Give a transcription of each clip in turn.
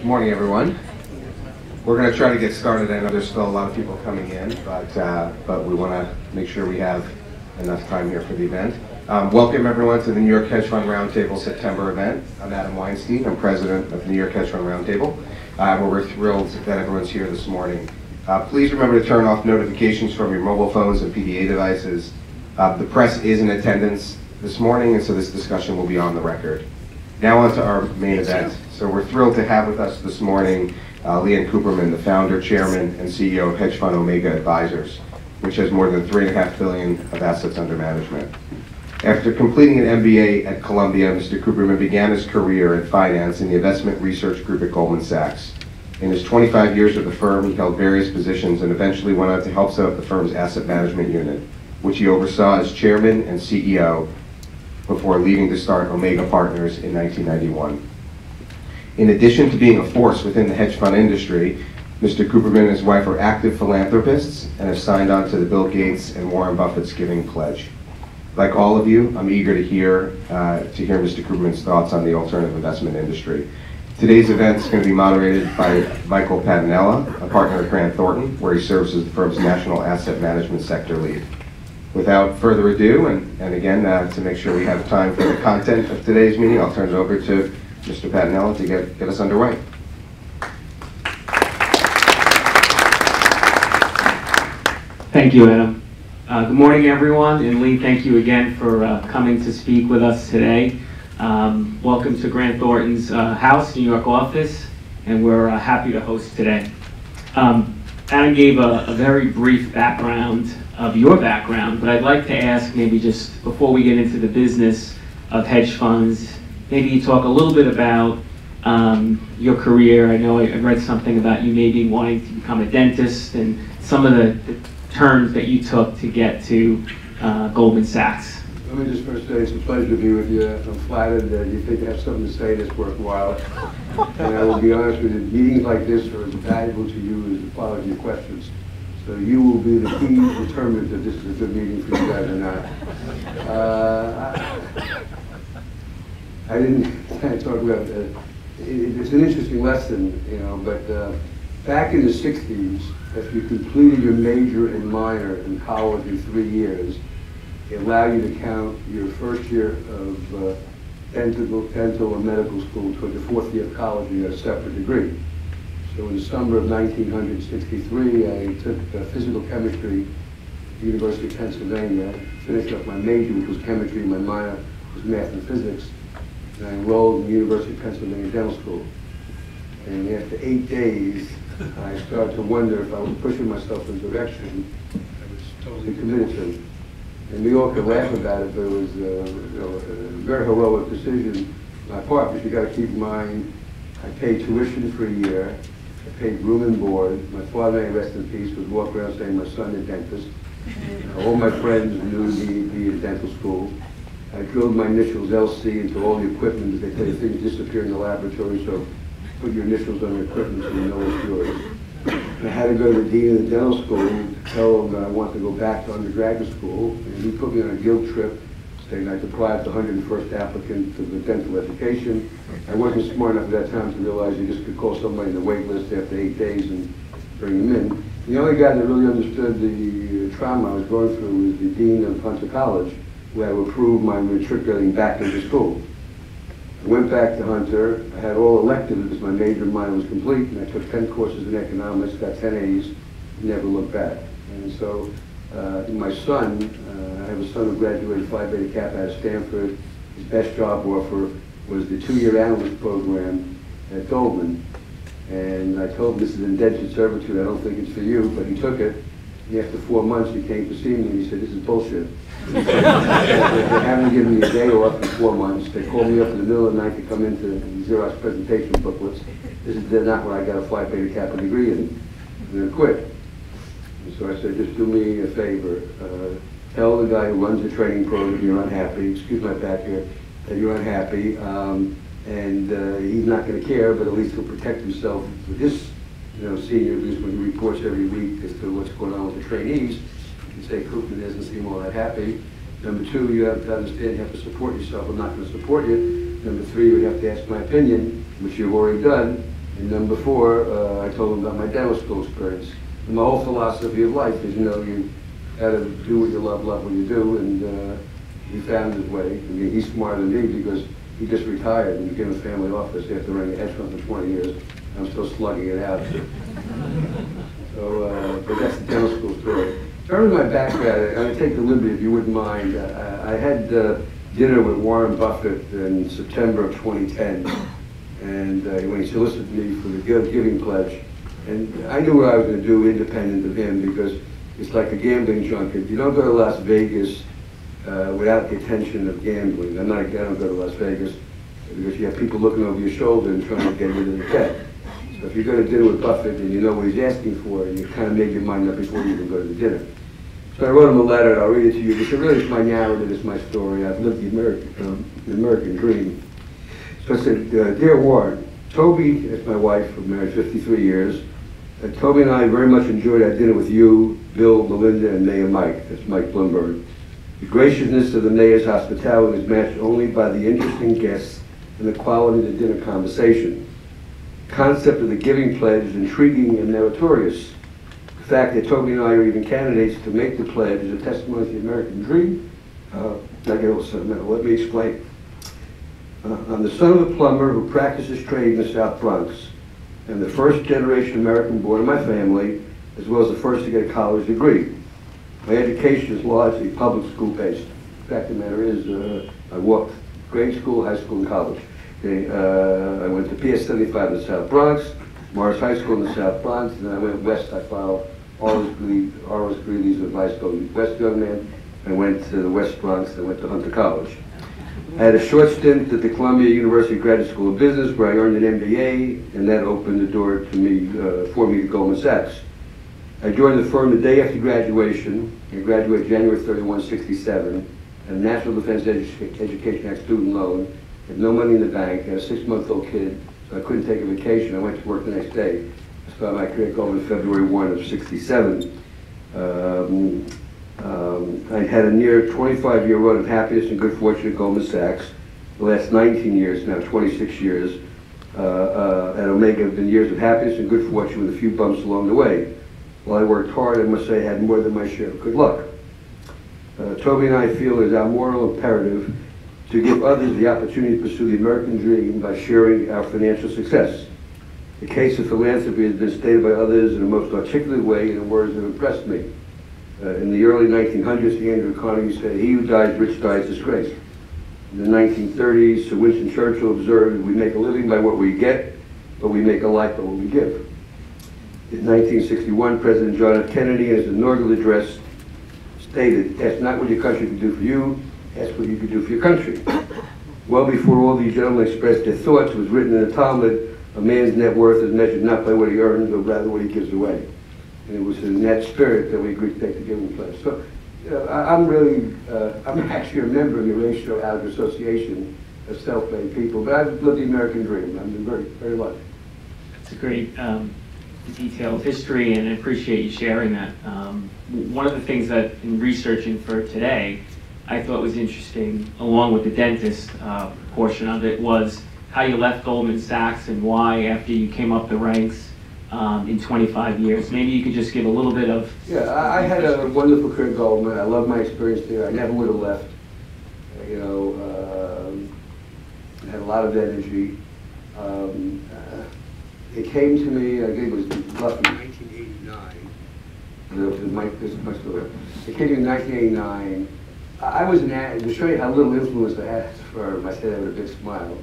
Good morning, everyone. We're going to try to get started. I know there's still a lot of people coming in, but uh, but we want to make sure we have enough time here for the event. Um, welcome, everyone, to the New York Hedge Fund Roundtable September event. I'm Adam Weinstein. I'm president of the New York Hedge Fund Roundtable. Uh, where we're thrilled that everyone's here this morning. Uh, please remember to turn off notifications from your mobile phones and PDA devices. Uh, the press is in attendance this morning, and so this discussion will be on the record. Now on to our main event. So we're thrilled to have with us this morning uh, Leon Cooperman, the founder, chairman, and CEO of hedge fund Omega Advisors, which has more than three and a half billion of assets under management. After completing an MBA at Columbia, Mr. Cooperman began his career in finance in the investment research group at Goldman Sachs. In his 25 years at the firm, he held various positions and eventually went on to help set up the firm's asset management unit, which he oversaw as chairman and CEO before leaving to start Omega Partners in 1991. In addition to being a force within the hedge fund industry, Mr. Cooperman and his wife are active philanthropists and have signed on to the Bill Gates and Warren Buffett's Giving Pledge. Like all of you, I'm eager to hear uh, to hear Mr. Cooperman's thoughts on the alternative investment industry. Today's event is going to be moderated by Michael Patinella, a partner at Grant Thornton, where he serves as the firm's national asset management sector lead. Without further ado, and, and again, uh, to make sure we have time for the content of today's meeting, I'll turn it over to Mr. Patinella to get, get us underway. Thank you, Adam. Uh, good morning, everyone, and Lee, thank you again for uh, coming to speak with us today. Um, welcome to Grant Thornton's uh, house, New York office, and we're uh, happy to host today. Um, Adam gave a, a, very brief background of your background, but I'd like to ask maybe just before we get into the business of hedge funds, maybe you talk a little bit about um, your career. I know I, I read something about you maybe wanting to become a dentist and some of the, the turns that you took to get to uh, Goldman Sachs? Let me just first say it's a pleasure to be with you. I'm flattered that you think I have something to say that's worthwhile. and I will be honest with you, meetings like this are as valuable to you as the quality of your questions. So you will be the key determinant that this is a good meeting for you guys or not. Uh, I didn't talk about uh, it, it's an interesting lesson, you know, but uh, back in the 60s, if you completed your major and minor in college in three years, it allowed you to count your first year of uh, dental, dental or medical school toward the fourth year of college and a separate degree. So in the summer of 1963, I took uh, physical chemistry at the University of Pennsylvania, finished up my major, which was chemistry, my minor was math and physics, and I enrolled in the University of Pennsylvania Dental School. And after eight days, I started to wonder if I was pushing myself in a direction I was totally committed to. And we all could laugh about it, but it was uh, you know, a very heroic decision on my part, but you got to keep in mind, I paid tuition for a year, I paid room and board. My father, may rest in peace, would walk around saying my son is a dentist. all my friends knew me be in dental school. I drilled my initials LC into all the equipment. They you things disappear in the laboratory, so put your initials on your equipment so you know it's yours. I had to go to the dean of the dental school to tell him that I wanted to go back to undergraduate school. And he put me on a guilt trip saying I deprived the 101st applicant of the dental education. I wasn't smart enough at that time to realize you just could call somebody in the wait list after eight days and bring them in. The only guy that really understood the uh, trauma I was going through was the dean of Hunter College, who had approved my matriculating back into school. I went back to Hunter. I had all electives my major and minor was complete, and I took 10 courses in economics, got 10 A's, never looked back. And so uh, my son, uh, I have a son who graduated Phi Beta Kappa at Stanford. His best job offer was the two-year analyst program at Goldman. And I told him this is indentured servitude. I don't think it's for you, but he took it. And after four months, he came to see me and he said, this is bullshit they haven't given me a day off in four months. They called me up in the middle of the night to come into Xerox presentation booklets. This is not what I got a Phi Beta Kappa degree in. Going to quit. And so I said, just do me a favor. Uh, tell the guy who runs the training program you're unhappy. Excuse my back here. That you're unhappy. Um, and uh, he's not going to care, but at least he'll protect himself with his you know, senior he reports every week as to what's going on with the trainees you can say Cooperman doesn't seem all that happy. Number two, you have to understand you have to support yourself. I'm not going to support you. Number three, you have to ask my opinion, which you've already done. And number four, uh, I told him about my dental school experience. And my whole philosophy of life is, you know, you gotta do what you love, love what you do, and uh, he found his way. I mean, he's smarter than me because he just retired and became a family office after running a hedge fund for 20 years. I'm still slugging it out. So, uh, but that's the dental school story. Turning my back at it, I'm gonna take the liberty, if you wouldn't mind. Uh, I had uh, dinner with Warren Buffett in September of 2010, and uh, when he solicited me for the Giving Pledge, and I knew what I was gonna do independent of him, because it's like a gambling junket. You don't go to Las Vegas uh, without the attention of gambling. I'm not, I don't go to Las Vegas, because you have people looking over your shoulder and trying to get you to the bet. So if you go to dinner with Buffett and you know what he's asking for, you kind of make your mind up before you even go to the dinner. So I wrote him a letter, I'll read it to you, because really it's my narrative, it's my story. I've lived the American, um, the American dream. So I said, uh, Dear Warren, Toby, that's my wife, we're married 53 years, uh, Toby and I very much enjoyed our dinner with you, Bill, Melinda, and Mayor Mike. That's Mike Bloomberg. The graciousness of the mayor's hospitality is matched only by the interesting guests and the quality of the dinner conversation. Concept of the giving pledge is intriguing and meritorious. The fact that Toby and I are even candidates to make the pledge is a testimony to the American dream. Uh, I get sentimental. Let me explain. Uh, I'm the son of a plumber who practices trade in the South Bronx. I'm the first generation American born in my family, as well as the first to get a college degree. My education is largely public school based. The fact of the matter is, uh, I walked grade school, high school, and college. Okay, uh, I went to PS 75 in South Bronx, Morris High School in the South Bronx, and then I went west. I followed Horace Greeley's advice, go west young man. I went to the West Bronx, and went to Hunter College. I had a short stint at the Columbia University Graduate School of Business where I earned an MBA, and that opened the door to me, uh, for me to Goldman Sachs. I joined the firm the day after graduation. I graduated January 31, 67, and a National Defense Edu- Education Act student loan. Had no money in the bank, had a six-month-old kid, so I couldn't take a vacation. I went to work the next day. I started my career Goldman February 1 of 67. Um, um, I had a near 25-year run of happiness and good fortune at Goldman Sachs. The last 19 years, now 26 years, uh, uh, at Omega have been years of happiness and good fortune with a few bumps along the way. While I worked hard, I must say I had more than my share of good luck. Uh, Toby and I feel it is our moral imperative to give others the opportunity to pursue the American dream by sharing our financial success. The case of philanthropy has been stated by others in a most articulate way in words that impressed me. Uh, in the early 1900s, Andrew Carnegie said, he who dies rich dies disgraced. In the 1930s, Sir Winston Churchill observed, we make a living by what we get, but we make a life by what we give. In 1961, President John F. Kennedy, in his inaugural address, stated, that's not what your country can do for you, ask what you can do for your country. Well before all these gentlemen expressed their thoughts, it was written in the Talmud, a man's net worth is measured not by what he earns, but rather what he gives away. And it was in that spirit that we agreed to take the giving pledge. So I, I'm really, uh, I'm actually a member of the Horatio Alger Association of Self-Made People, but I've lived the American dream. I've been very, very lucky. It's a great um, detailed history, and I appreciate you sharing that. Um, One of the things that, in researching for today, I thought was interesting, along with the dentist uh, portion of it, was how you left Goldman Sachs and why, after you came up the ranks um, in 25 years. Maybe you could just give a little bit of. Yeah, I, I had a wonderful career at Goldman. I love my experience there. I never would have left. You know, um, I had a lot of energy. Um, uh, it came to me, I think it was roughly 1989. The, the, my, my story. It came to me in 1989. I was an, ad- to show you how little influence I had firm, I said with a big smile.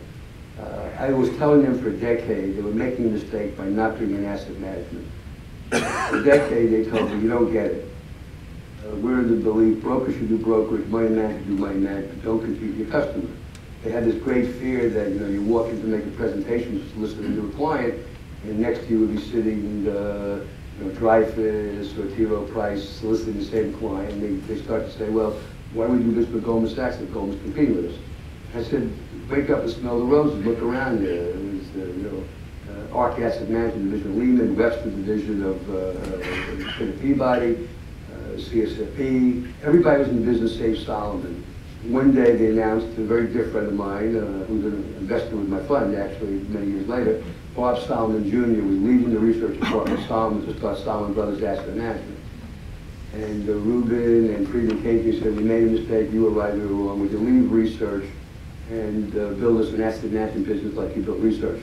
Uh, I was telling them for a decade they were making a mistake by not doing an asset management. For a decade, they told me, you don't get it. Uh, we're in the belief brokers should do brokerage, money managers do money management, don't confuse your customer. They had this great fear that, you know, you walk in to make a presentation to solicit a new client, and next to you would be sitting, uh, you know, Dreyfus or T. Rowe Price soliciting the same client, and they, they start to say, well, why we do this with Goldman Sachs if Goldman's competing with us? I said, wake up and smell the roses, look around there. It was, uh, you know, uh, Ark Asset Management Division, Lehman, Webster Division of uh, uh, Peabody, uh, CSFB. Everybody was in the business save Salomon. One day they announced a very dear friend of mine, uh, who's an investor with my fund actually many years later, Bob Salomon Jr. was leaving the research department of Salomon to start Salomon Brothers Asset Management. And uh, Rubin and Friedman and said, we made a mistake, you were right, we were wrong, we can leave research and uh, build us an asset management business like you built research.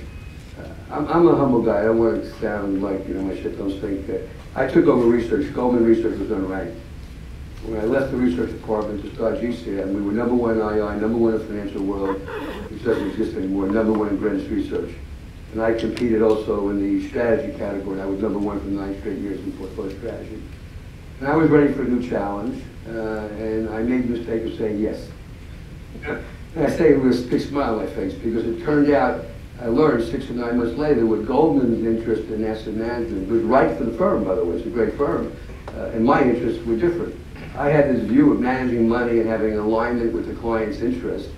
Uh, I'm, I'm a humble guy, I don't want to sound like, you know, my shit don't stink. I took over research, Goldman Research was unranked. When I left the research department to start GCM, we were number one in II, number one in the financial world, which doesn't exist anymore, number one in Greenwich Research. And I competed also in the strategy category. I was number one for nine straight years in portfolio strategy. And I was ready for a new challenge, uh, and I made the mistake of saying yes. And I say it with a big smile on my face because it turned out, I learned six or nine months later, what Goldman's interest in asset management was right for the firm, by the way, it's a great firm, uh, and my interests were different. I had this view of managing money and having alignment with the client's interest.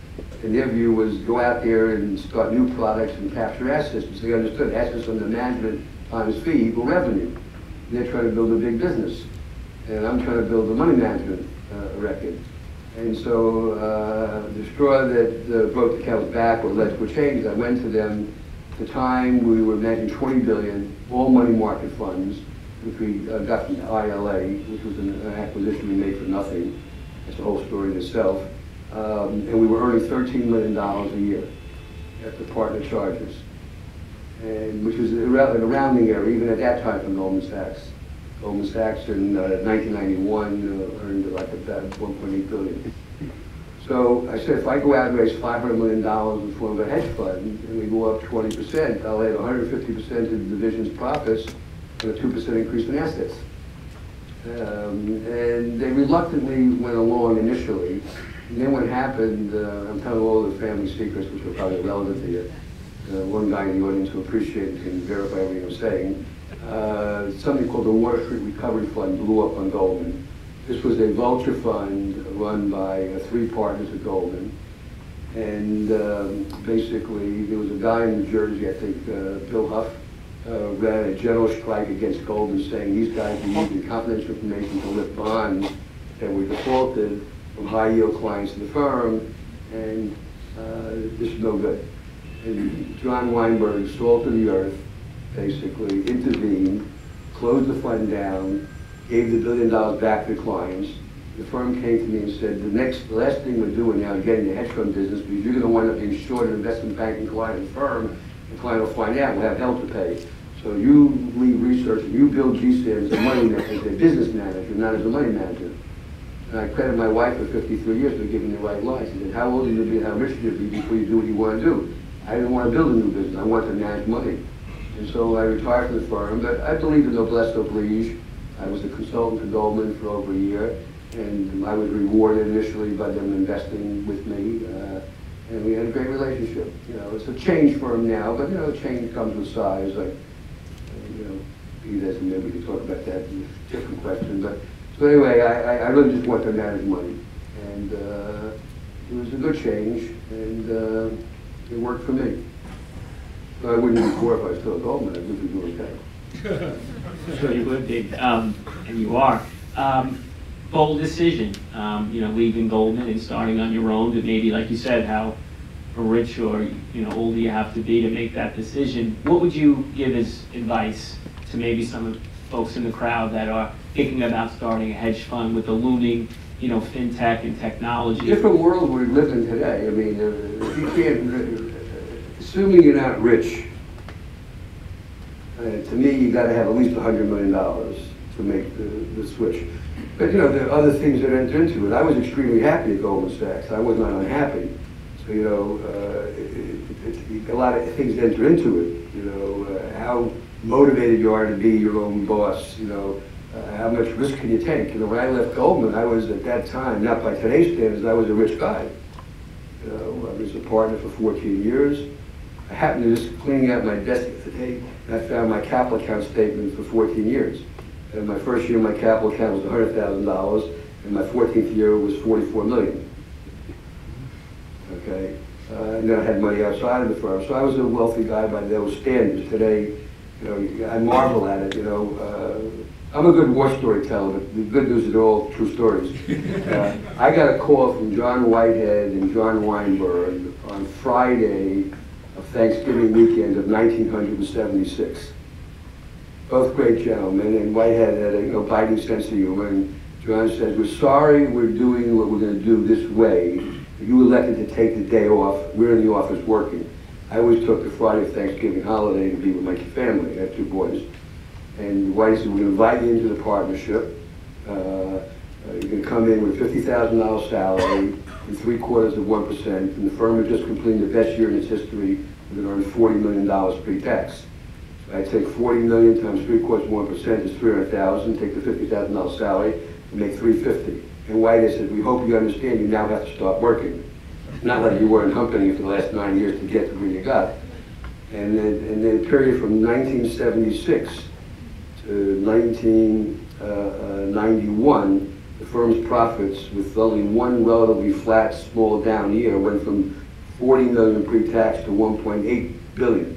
And their view was go out there and start new products and capture assets. So they understood assets under management times fee equal revenue. They're trying to build a big business. And I'm trying to build a money management uh, record. And so uh, the straw that uh, broke the camel's back or led to a change, I went to them. At the time, we were managing 20 billion, all money market funds, which we uh, got from ILA, which was an, an acquisition we made for nothing. That's a whole story in itself. Um, and we were earning $13 million a year at the partner charges, and which was a rounding error, even at that time from Goldman Sachs. Sachs in uh, 1991 uh, earned like about 1.8 billion. So I said, if I go out and raise $500 million in the form of a hedge fund, and we go up 20%, I'll add 150% to the division's profits and a 2% increase in assets. Um, and they reluctantly went along initially. And then what happened, uh, I'm telling all the family secrets, which are probably relevant to you. Uh, one guy in the audience who appreciates can verify everything I'm saying. Uh, something called the Water Street Recovery Fund blew up on Goldman. This was a vulture fund run by uh, three partners at Goldman. And um, basically, there was a guy in New Jersey, I think uh, Bill Huff, uh, ran a general strike against Goldman saying these guys were using confidential information to lift bonds that were defaulted from high yield clients of the firm, and uh, this is no good. And John Weinberg, salt of the earth, basically intervened, closed the fund down, gave the billion dollars back to clients. The firm came to me and said, the next, the last thing we're doing now is getting the hedge fund business because you're gonna wind up being short an investment banking client and firm. The client will find out, we'll have hell to pay. So you leave research and you build GSAM as a money, ma- as a business manager, not as a money manager. And I credit my wife for 53 years for giving me the right line. She said, how old are you going to be and how rich are you going to be before you do what you want to do? I didn't want to build a new business. I wanted to manage money. And so I retired from the firm, but I believe in noblesse oblige. I was a consultant to Goldman for over a year, and I was rewarded initially by them investing with me, uh, and we had a great relationship. You know, it's a change firm now, but you know, change comes with size. Like, you know, be it as it may, we can talk about that in a different question. But so anyway, I, I, I really just want to manage money, and uh, it was a good change, and uh, it worked for me. I wouldn't be poor if I still at Goldman. I would be doing okay. Sure you would be, um, and you are. Um, bold decision, um, you know, leaving Goldman and starting on your own, but maybe, like you said, how rich or, you know, old do you have to be to make that decision. What would you give as advice to maybe some of the folks in the crowd that are thinking about starting a hedge fund with the looming, you know, fintech and technology? different world we live in today. I mean, uh, if you can't, uh, assuming you're not rich, uh, to me, you got to have at least a hundred million dollars to make the, the switch. But you know, there are other things that enter into it. I was extremely happy at Goldman Sachs. I was not unhappy. So you know, uh, it, it, it, a lot of things enter into it. You know, uh, how motivated you are to be your own boss. You know, uh, how much risk can you take? You know, when I left Goldman, I was at that time, not by today's standards, I was a rich guy. You know, I was a partner for 14 years. I happened to just cleaning out my desk today, and I found my capital account statement for 14 years. And my first year, my capital account was $100,000, and my 14th year was 44 million. Okay, uh, and then I had money outside of the firm, so I was a wealthy guy by those standards. Today, You know, I marvel at it, you know. Uh, I'm a good war storyteller, but the good news is they're all true stories. Uh, I got a call from John Whitehead and John Weinberg on Friday Thanksgiving weekend of 1976. Both great gentlemen, and Whitehead had a you know, biting sense of humor, and John says, we're sorry we're doing what we're going to do this way. You elected to take the day off. We're in the office working. I always took the Friday Thanksgiving holiday to be with my family. I have two boys. And Whitey said, we're going to invite you into the partnership. Uh, uh, you're going to come in with $50,000 salary and three quarters of 1%. And the firm has just completed the best year in its history. We're going to earn $40 million pre-tax. I take 40 million times three quarters of 1% is 300,000. Take the $50,000 salary and make 350. And Whitey said, we hope you understand you now have to start working. Not like you were in company for the last nine years to get to where you got. And then, and then a period from 1976 to 1991, uh, uh, the firm's profits, with only one relatively flat, small down year, went from 40 million pre-tax to 1.8 billion.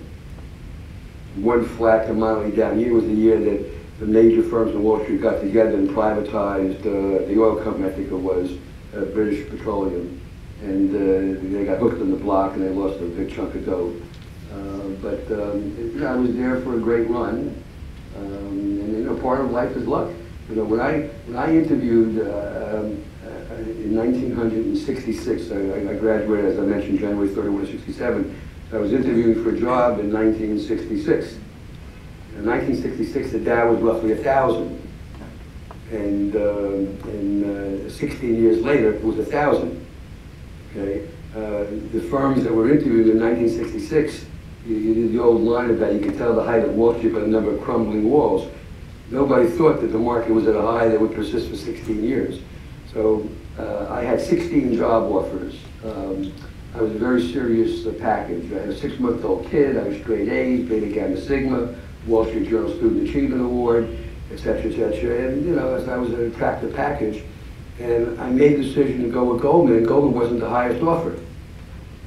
One flat commodity down year was the year that the major firms in Wall Street got together and privatized uh, the oil company, I think it was, uh, British Petroleum. And uh, they got hooked on the block and they lost a big chunk of dough. Uh, but um, it, I was there for a great run. Um, and you know, part of life is luck. You know, when I when I interviewed uh, um, in 1966, I, I, graduated as I mentioned January 31 67. I was interviewing for a job in 1966. In 1966, the Dow was roughly a thousand, and uh, in uh, 16 years later, it was a thousand. Okay, uh, the firms that were interviewed in 1966 you, you did the old line about you could tell the height of Wall Street by the number of crumbling walls. Nobody thought that the market was at a high that would persist for 16 years. So uh, I had 16 job offers. Um, I was a very serious uh, package. I had a six-month-old kid. I was straight A's, Beta Gamma Sigma, Wall Street Journal Student Achievement Award, et cetera, et cetera. And, you know, I was an attractive package. And I made the decision to go with Goldman, and Goldman wasn't the highest offer.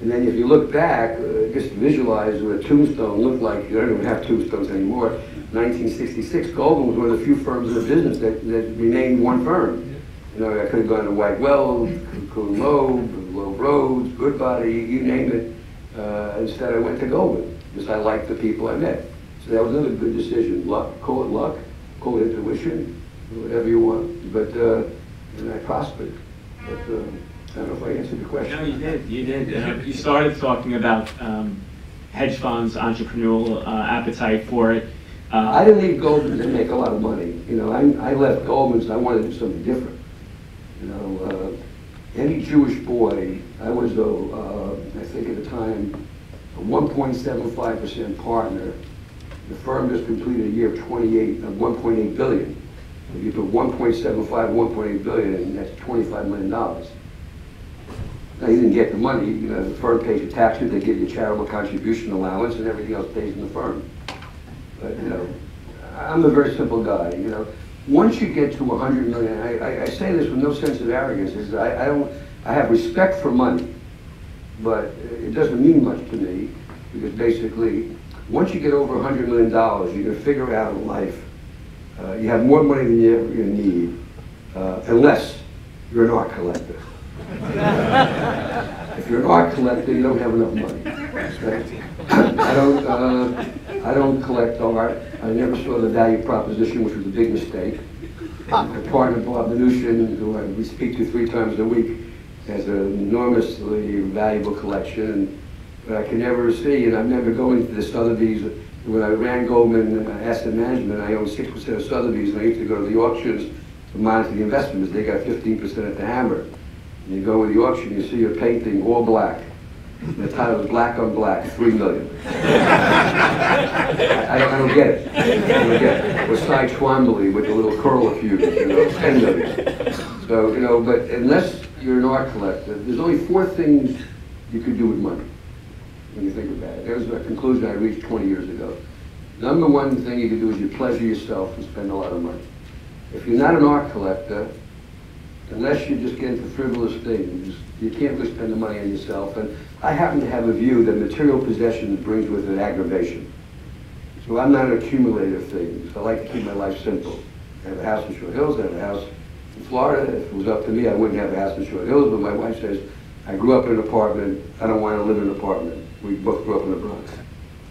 And then if you look back, uh, just visualize what a tombstone looked like. You don't even have tombstones anymore. 1966, Goldman was one of the few firms in the business that, that remained one firm. You know, I could have gone to White Weld, Kuhn Loeb, Loeb Rhoades, Goodbody, you name it. Uh, instead, I went to Goldman because I liked the people I met. So that was another good decision. Luck, call it luck, call it intuition, whatever you want. But uh, and I prospered. But, uh, I don't know if I answered your question. No, you did. You did. Uh, you started talking about um, hedge funds, entrepreneurial uh, appetite for it. Uh, I didn't leave Goldman to make a lot of money. You know, I, I left Goldman's. I wanted to do something different. You know, uh, any Jewish boy. I was, a, uh, I think at the time, a 1.75% partner. The firm just completed a year of 28, uh, 1.8 billion. If you put 1.75, 1.8 billion, that's 25 million dollars. Now, you didn't get the money, you know, the firm pays your taxes, they give you a charitable contribution allowance, and everything else stays in the firm. But, you know, I'm a very simple guy, you know. Once you get to 100 million, I, I, I say this with no sense of arrogance, is I, I don't, I have respect for money, but it doesn't mean much to me, because basically, once you get over 100 million dollars, you're gonna figure out in life, uh, you have more money than you ever gonna need, uh, unless you're an art collector. if you're an art collector, you don't have enough money. Right? I don't. Uh, I don't collect art. I never saw the value proposition, which was a big mistake. My partner Bob Mnuchin, who I, we speak to three times a week, has an enormously valuable collection. But I can never see, and I've never gone into the Sotheby's. When I ran Goldman Asset Management, I owned 6% of Sotheby's, and I used to go to the auctions to monitor the investments. They got 15% at the hammer. And you go to the auction, you see a painting, all black. The title is Black on Black, three million. I, I, don't get it. I don't get it. Or Cy Twombly with the little curlicue, you know, ten million. So, you know, but unless you're an art collector, there's only four things you could do with money when you think about it. That was a conclusion I reached 20 years ago. Number one thing you can do is you pleasure yourself and spend a lot of money. If you're not an art collector, unless you just get into frivolous things, you can't really spend the money on yourself. And I happen to have a view that material possession brings with it aggravation. So I'm not an accumulator of things. I like to keep my life simple. I have a house in Short Hills, I have a house in Florida. If it was up to me, I wouldn't have a house in Short Hills, but my wife says, I grew up in an apartment, I don't want to live in an apartment. We both grew up in the Bronx.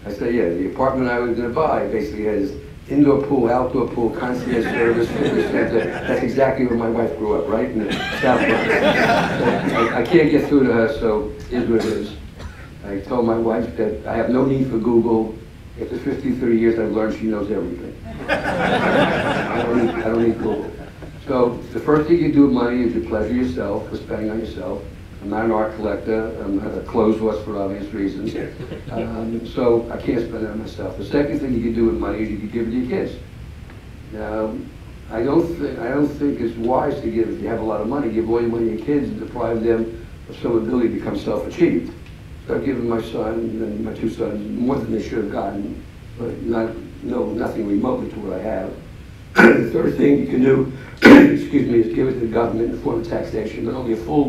I say, yeah, the apartment I was gonna buy basically has indoor pool, outdoor pool, concierge service, fitness center. That's exactly where my wife grew up, right in the South Bronx. I, I can't get through to her, so is what it is. I told my wife that I have no need for Google. After 53 years, I've learned she knows everything. I don't need, I don't need Google. So the first thing you do with money is you pleasure yourself for spending on yourself. I'm not an art collector. I'm not a clothes horse for obvious reasons. Um, so I can't spend it on myself. The second thing you can do with money is you can give it to your kids. Now, I don't think I don't think it's wise to give if you have a lot of money, give all your money to your kids and deprive them of some ability to become self-achieved. So I've given my son and my two sons more than they should have gotten, but not no nothing remotely to what I have. the third thing you can do, excuse me, is give it to the government in the form of taxation, but only a full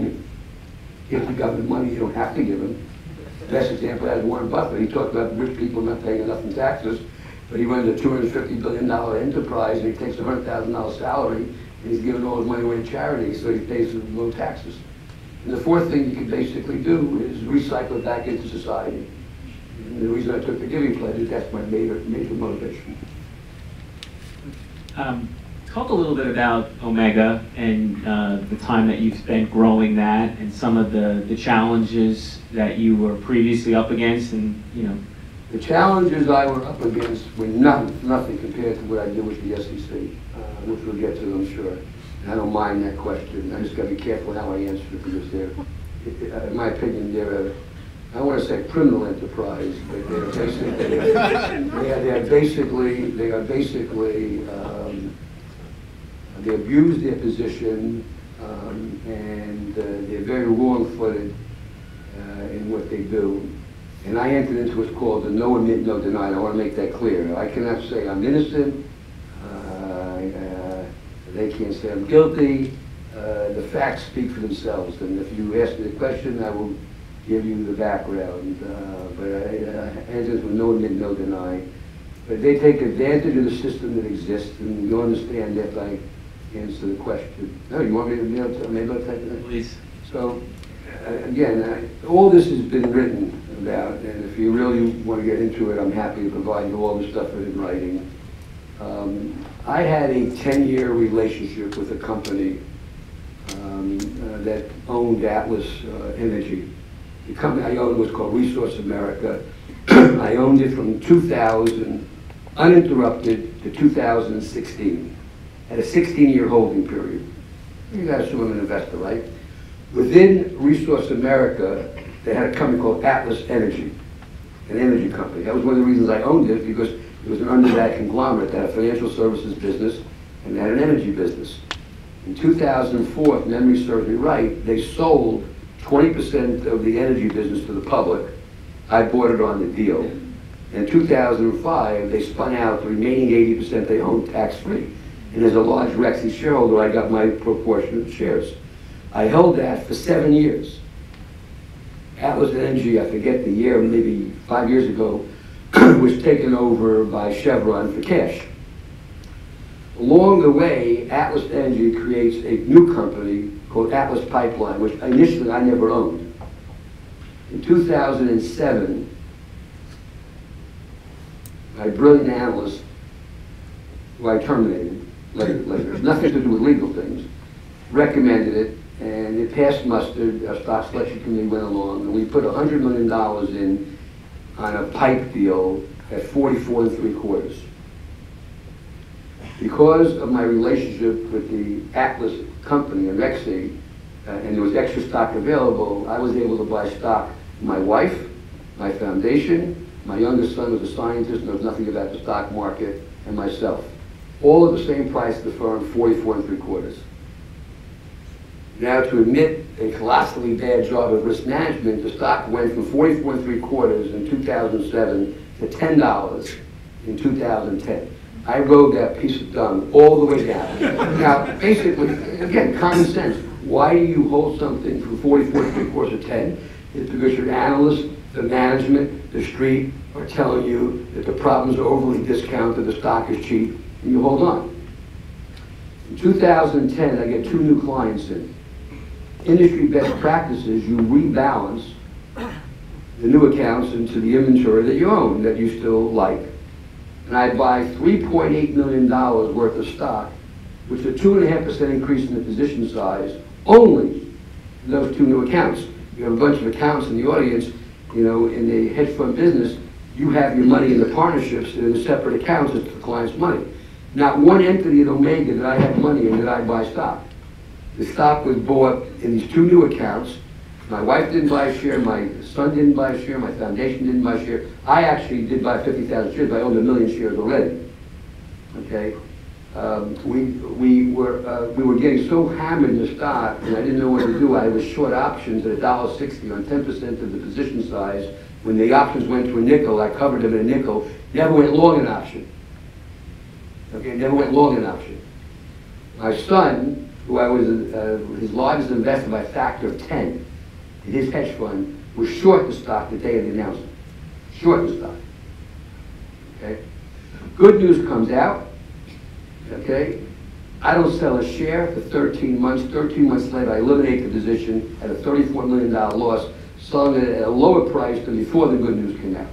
give the government money you don't have to give. The best example is Warren Buffett. He talked about rich people not paying enough in taxes, but he runs a $250 billion enterprise and he takes a $100,000 salary and he's giving all his money away to charity, so he pays low taxes. And the fourth thing you can basically do is recycle it back into society. And the reason I took the Giving Pledge is that's my major, major motivation. Um, talk a little bit about Omega and uh, the time that you've spent growing that and some of the, the challenges that you were previously up against and, you know, The challenges I were up against were nothing, nothing compared to what I did with the SEC, uh, which we'll get to, I'm sure. And I don't mind that question. I just gotta be careful how I answer it because they're, uh, in my opinion, they're a, I don't wanna say criminal enterprise, but they're basically, they are, they are basically, they are basically, um, they abuse their position, um, and uh, they're very wrong-footed uh, in what they do. And I entered into what's called the no admit, no deny. I want to make that clear. I cannot say I'm innocent. Uh, uh, they can't say I'm guilty. Uh, the facts speak for themselves. And if you ask me the question, I will give you the background. Uh, but I uh, entered with no admit, no deny. But they take advantage of the system that exists, and you understand that I answer the question. No, you want me to, you know, maybe I'll take it? please. So, uh, again, uh, all this has been written about, and if you really want to get into it, I'm happy to provide you all the stuff in writing. Um, I had a 10-year relationship with a company um, uh, that owned Atlas uh, Energy. The company I owned was called Resource America. I owned it from 2000 uninterrupted to 2016. Had a 16-year holding period. You guys assume I'm an investor, right? Within Resource America, they had a company called Atlas Energy, an energy company. That was one of the reasons I owned it, because it was an under that conglomerate that had a financial services business and had an energy business. In 2004, if memory serves me right, they sold 20% of the energy business to the public. I bought it on the deal. In 2005, they spun out the remaining 80% they owned tax-free. And as a large Rexy shareholder, I got my proportionate shares. I held that for seven years. Atlas Energy, I forget the year, maybe five years ago, was taken over by Chevron for cash. Along the way, Atlas Energy creates a new company called Atlas Pipeline, which initially I never owned. In 2007, my brilliant analyst, who I terminated later, later, nothing to do with legal things, recommended it, and it passed muster. Our stock selection committee went along, and we put $100 million in on a pipe deal at 44 and three quarters. Because of my relationship with the Atlas company Rexy, uh, and there was extra stock available, I was able to buy stock. My wife, my foundation, my youngest son was a scientist, knows nothing about the stock market, and myself. All at the same price the firm, 44 and three quarters. Now, to admit a colossally bad job of risk management, the stock went from 44 and three quarters in 2007 to $10 in 2010. I rode that piece of dung all the way down. now, basically, again, common sense. Why do you hold something from 44 to three quarters of 10? It's because your analyst the management, the street are telling you that the problems are overly discounted, the stock is cheap, and you hold on. In 2010, I get two new clients in. Industry best practices, you rebalance the new accounts into the inventory that you own, that you still like. And I buy $3.8 million worth of stock, which is a 2.5% increase in the position size, only those two new accounts. You have a bunch of accounts in the audience, you know, in the hedge fund business, you have your money in the partnerships, in the separate accounts, it's the client's money. Not one entity at Omega that I had money in did I buy stock. The stock was bought in these two new accounts. My wife didn't buy a share, my son didn't buy a share, my foundation didn't buy a share. I actually did buy 50,000 shares, but I owned a million shares already. Okay? Um, we, we were, uh, we were getting so hammered in the stock, and I didn't know what to do. I was short options at $1.60 on 10% of the position size. When the options went to a nickel, I covered them in a nickel. Never went long an option. Okay, never went long an option. My son, who I was uh, his largest investor by a factor of 10 in his hedge fund, was short the stock the day of the announcement. Short the stock. Okay? Good news comes out. Okay? I don't sell a share for 13 months. 13 months later, I eliminate the position at a $34 million loss, selling it at a lower price than before the good news came out.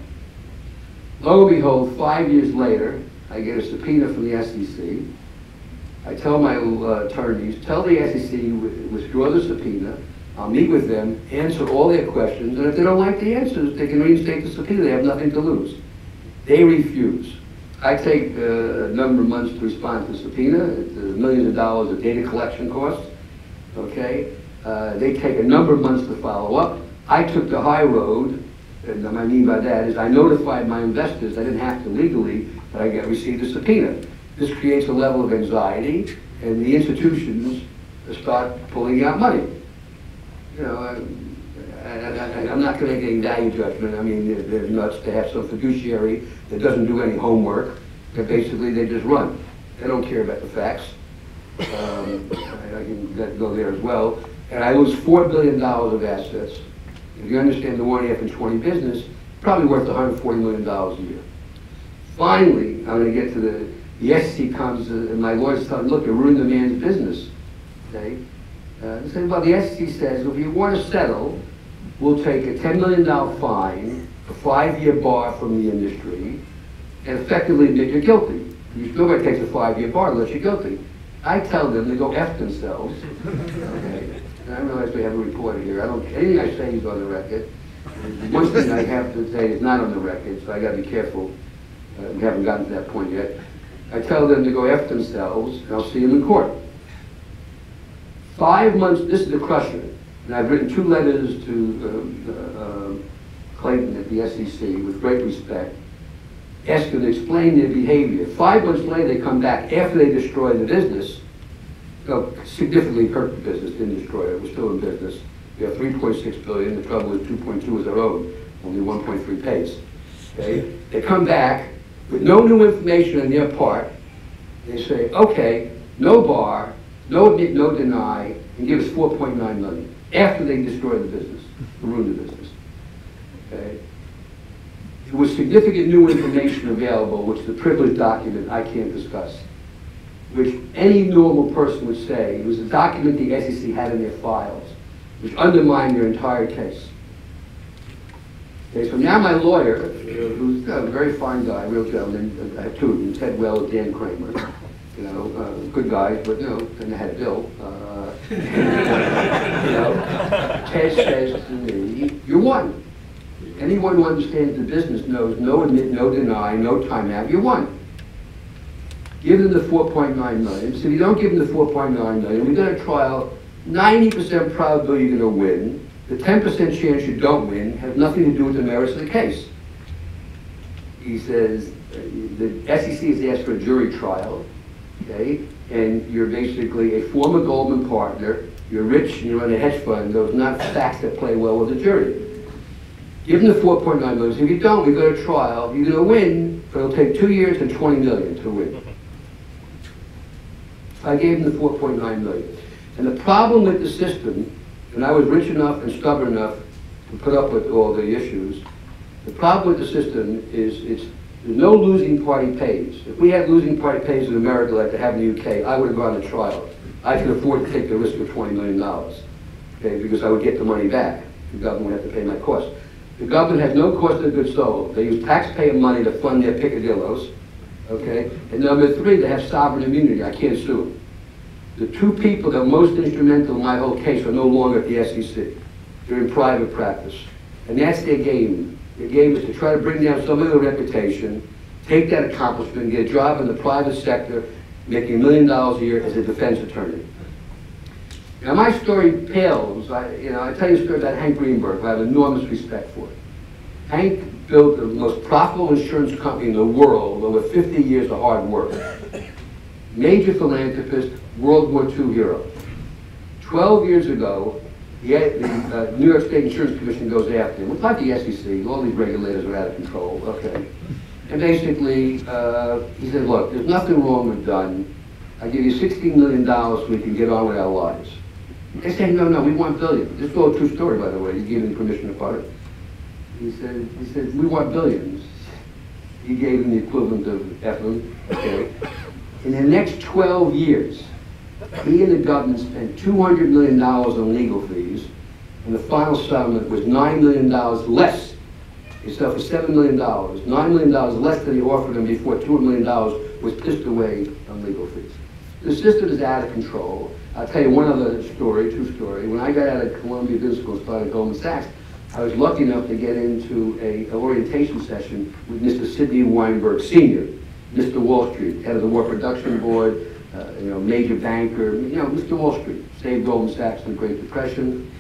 Lo and behold, five years later, I get a subpoena from the SEC. I tell my uh, attorneys, tell the SEC, wi- withdraw the subpoena. I'll meet with them, answer all their questions, and if they don't like the answers, they can reinstate the subpoena. They have nothing to lose. They refuse. I take uh, a number of months to respond to the subpoena, It's, uh, millions of dollars of data collection costs, okay? Uh, They take a number of months to follow up. I took the high road, and what I mean by that is I notified my investors, I didn't have to legally, I get, received a subpoena. This creates a level of anxiety, and the institutions start pulling out money. You know, I- I'm not going to make any value judgment, I mean, they're- they're nuts to have some fiduciary that doesn't do any homework, that basically they just run. They don't care about the facts. Um, I I can go there as well. And I lose four billion dollars of assets. If you understand the one half and twenty business, probably worth hundred and forty million dollars a year. Finally, I'm gonna get to the, the SEC comes, uh, and my lawyers tell look, you ruined the man's business, okay? Uh, say, well, the SEC says, if you want to settle, we'll take a ten million dollar fine, a five-year bar from the industry, and effectively admit you're guilty. You still gonna take a five-year bar unless you're guilty. I tell them to go F themselves, okay? And I realize we have a reporter here, I don't, anything I say is on the record. One thing I have to say is not on the record, so I gotta be careful. Uh, We haven't gotten to that point yet. I tell them to go F themselves, and I'll see them in court. Five months, this is the crusher, and I've written two letters to uh, uh, Clayton at the SEC with great respect, asking them to explain their behavior. Five months later, they come back after they destroy the business, well, significantly hurt the business, didn't destroy it, we're still in business. We have 3.6 billion, the trouble is 2.2 is our own, only 1.3 pays. Okay? They come back with no new information on their part. They say, okay, no bar, no admit, no deny, and give us 4.9 million after they destroy the business, ruin the business. Okay? There was significant new information available, which the privileged document I can't discuss, which any normal person would say, it was a document the SEC had in their files, which undermined their entire case. Okay, so now my lawyer, uh, who's a very fine guy, real gentleman, I two of them, Ted Dan Kramer, you know, uh, good guys, but, you know, then they had Bill. uh, You know, Ted says to me, you won. Anyone who understands the business knows no admit, no deny, no timeout, you won. Give them the 4.9 million. So if you don't give them the 4.9 million, we got a trial, 90% probability you're gonna win. The 10% chance you don't win has nothing to do with the merits of the case. He says, uh, the SEC has asked for a jury trial, okay? And you're basically a former Goldman partner, you're rich and you run a hedge fund, those are not facts that play well with the jury. Give them the 4.9 million. If you don't, we go to trial. You're going to win, but it'll take two years and 20 million to win. I gave them the 4.9 million. And the problem with the system, and I was rich enough and stubborn enough to put up with all the issues, The problem with the system is it's, there's no losing party pays. If we had losing party pays in America like they have in the UK, I would have gone to trial. I could afford to take the risk of $20 million, okay, because I would get the money back. The government would have to pay my costs. The government has no cost of goods sold. They use taxpayer money to fund their picadillos, okay? And number three, they have sovereign immunity. I can't sue them. The two people that are most instrumental in my whole case are no longer at the SEC. They're in private practice. And that's their game. Their game is to try to bring down some of their reputation, take that accomplishment, get a job in the private sector, making a million dollars a year as a defense attorney. Now, my story pales, I, you know, I tell you a story about Hank Greenberg, I have enormous respect for. Him. Hank built the most profitable insurance company in the world over 50 years of hard work. Major philanthropist, World War II hero. 12 years ago, the, the uh, New York State Insurance Commission goes after him. It's like the SEC, all these regulators are out of control, okay. And basically, uh, he said, look, there's nothing wrong with Dunn. I give you $16 million so we can get on with our lives. They said, no, no, we want billions. This is all a true story, by the way. He gave me permission to part it. He said, he said, we want billions. He gave him the equivalent of Ephraim, okay. In the next 12 years, he and the government spent $200 million on legal fees, and the final settlement was $9 million less. He for $7 million, $9 million less than he offered him before $200 million was pissed away on legal fees. The system is out of control. I'll tell you one other story, true story. When I got out of Columbia Business School and started Goldman Sachs, I was lucky enough to get into a, an orientation session with Mr. Sidney Weinberg Sr., Mr. Wall Street, head of the War Production Board, uh, you know, major banker, you know, Mr. Wall Street, saved Goldman Sachs in the Great Depression.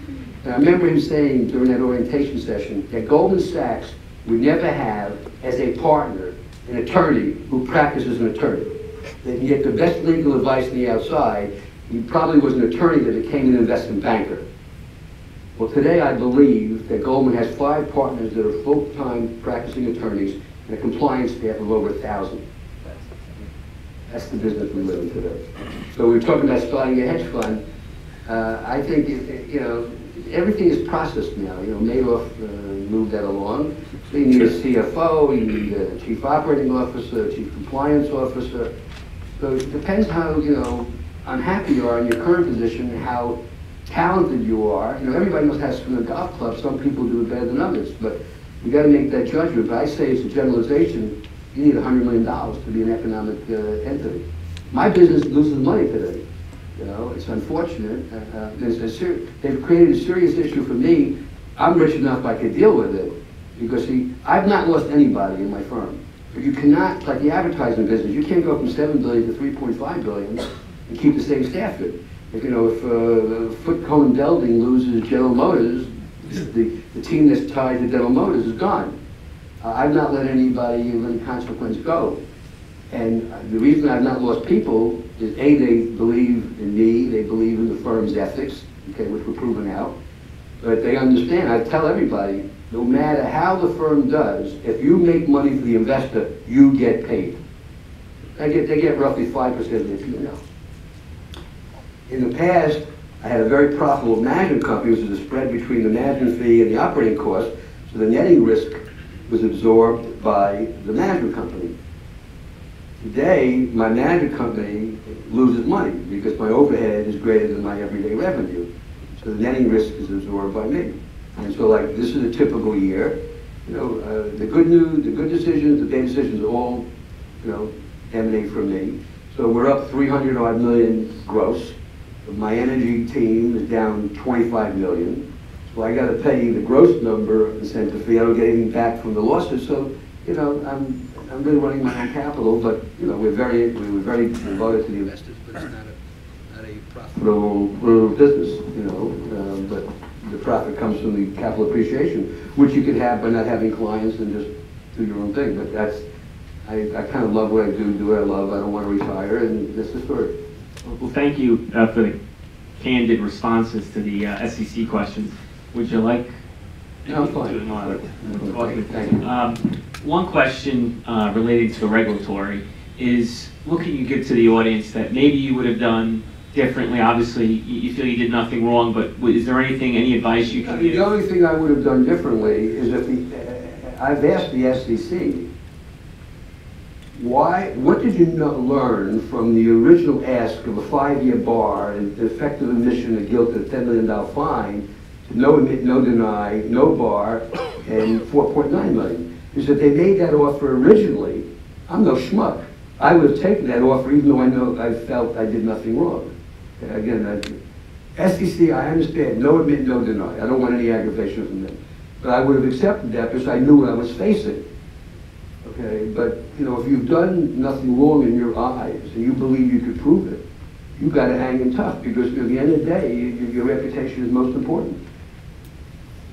And I remember him saying during that orientation session that Goldman Sachs would never have, as a partner, an attorney who practices an attorney. That get the best legal advice on the outside, he probably was an attorney that became an investment banker. Well, today I believe that Goldman has five partners that are full-time practicing attorneys and a compliance staff of over a thousand. That's the business we live in today. So we were talking about starting a hedge fund. Uh, I think, you know, everything is processed now. You know, Madoff uh, moved that along. So you need a CFO, you need a chief operating officer, chief compliance officer. So it depends how, you know, unhappy you are in your current position, and how talented you are. You know, everybody must have from the golf club. Some people do it better than others, but you got to make that judgment. But I say it's a generalization. You need $100 million to be an economic uh, entity. My business loses money today. You know, it's unfortunate. Uh, uh, they've created a serious issue for me. I'm rich enough I could deal with it because see, I've not lost anybody in my firm. But you cannot, like the advertising business, you can't go from seven billion to three point five billion and keep the same staff good. If you know, if uh, Foote Cone Belding loses General Motors, the, the team that's tied to General Motors is gone. Uh, I've not let anybody of any consequence go. And uh, the reason I've not lost people is A, they believe in me, they believe in the firm's ethics, okay, which we're proving out. But they understand, I tell everybody, no matter how the firm does, if you make money for the investor, you get paid. They get, they get roughly 5% of their P&L. In the past, I had a very profitable management company, which is a spread between the management fee and the operating cost, so the netting risk was absorbed by the management company. Today, my management company loses money because my overhead is greater than my everyday revenue. So the netting risk is absorbed by me. And so like, this is a typical year. You know, uh, the good news, the good decisions, the bad decisions all, you know, emanate from me. So we're up 300 odd million gross. My energy team is down 25 million. So I got to pay the gross number incentive fee. I don't get anything back from the losses. So, you know, I'm I'm really running my own capital, but, you know, we're very, we were very devoted to the investors, but it's not a, not a profitable business, you know, uh, but the profit comes from the capital appreciation, which you could have by not having clients and just do your own thing, but that's, I, I kind of love what I do, do what I love, I don't want to retire, and that's the story. Well, thank you uh, for the candid responses to the uh, SEC questions. Would you like? No, I'm fine. Doing all right. Okay. Um, One question uh, relating to regulatory is, what can you give to the audience that maybe you would have done differently? Obviously, you you feel you did nothing wrong, but is there anything, any advice you can The only thing I would have done differently is that the, I've asked the SEC, why, what did you learn from the original ask of a five-year bar and the effective admission of guilt at a $10 million fine, no no deny, no bar, and 4.9 million? Is that they made that offer originally, I'm no schmuck. I would have taken that offer even though I know, I felt I did nothing wrong. Again, I, SEC, I understand, no admit, no deny. I don't want any aggravation from them. But I would have accepted that because I knew what I was facing. Okay, but, you know, if you've done nothing wrong in your eyes and you believe you could prove it, you've gotta hang in tough because at the end of the day, your, your reputation is most important.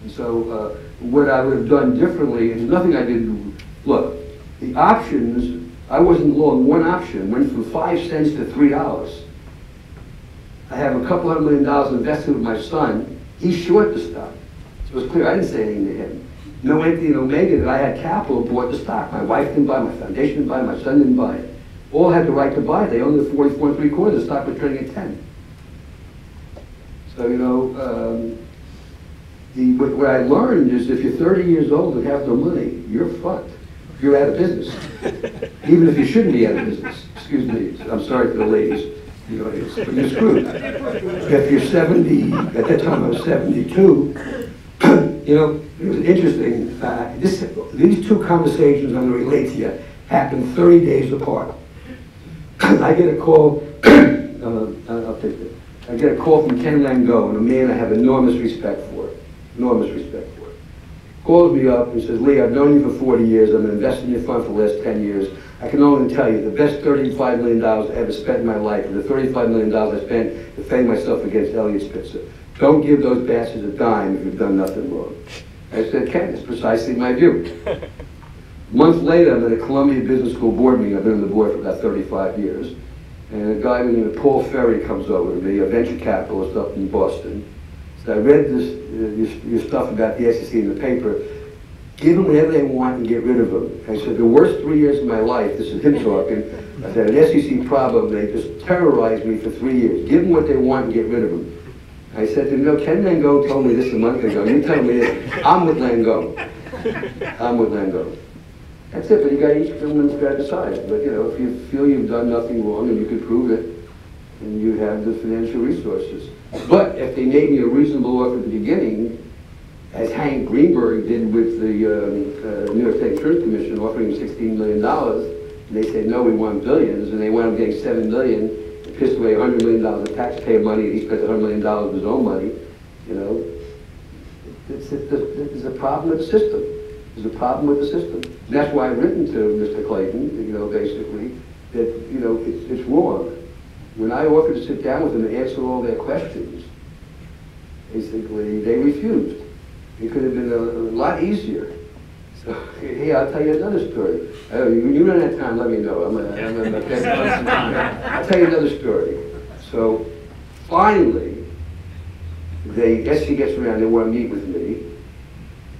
And so, uh, what I would have done differently, and nothing I did, look, the options, I wasn't long one option, went from five cents to three dollars. I have a couple hundred million dollars invested with my son, he's short the stock. So it's clear, I didn't say anything to him. No Anthony and Omega that I had capital bought the stock. My wife didn't buy, my foundation didn't buy, my son didn't buy it. All had the right to buy it. They owned the forty-four and three quarters, the stock was trading at ten. So, you know, um, the, what, I learned is if you're thirty years old and have no money, you're fucked. You're out of business. Even if you shouldn't be out of business. Excuse me, I'm sorry for the ladies. You know, it's, but you're screwed. If you're seventy, at that time I was seventy-two, you know, it was interesting. Uh, this, these two conversations I'm going to relate to you happened 30 days apart. I get a call. uh, I'll take it. I get a call from Ken Langone, and a man I have enormous respect for. Enormous respect for. It. Calls me up and says, Lee, I've known you for 40 years. I've been investing in your fund for the last 10 years. I can only tell you the best $35 million I ever spent in my life is the $35 million I spent defending myself against Eliot Spitzer. Don't give those bastards a dime if you've done nothing wrong. I said, Ken, it's precisely my view. A month later, I'm at a Columbia Business School board meeting. I've been on the board for about 35 years. And a guy named Paul Ferri comes over to me, a venture capitalist up in Boston. I read this, uh, your, your stuff about the SEC in the paper. Give them whatever they want and get rid of them. I said, the worst three years of my life, this is him talking, I said, an SEC problem, they just terrorized me for three years. Give them what they want and get rid of them. I said to him, no, Ken Langone told me this a month ago. You tell me this. I'm with Langone. I'm with Langone. That's it, but you got each someone's got to decide. But you know, if you feel you've done nothing wrong and you can prove it, and you have the financial resources. But if they made me a reasonable offer at the beginning, as Hank Greenberg did with the um, uh, New York State Insurance Commission offering $16 million, and they said, no, we want billions, and they wound up getting $7 million, and pissed away $100 million of taxpayer money, and he spent $100 million of his own money, you know. It's, it's, it's a problem with the system. There's a problem with the system. And that's why I've written to Mr. Clayton, you know, basically, that, you know, it's, it's wrong. When I offered to sit down with them and answer all their questions, basically, they refused. It could have been a, a lot easier. So, hey, I'll tell you another story. Uh, you, you don't have time, let me know. I'm a, I'm a. I'll tell you another story. So, finally, they, SC gets around, they want to meet with me.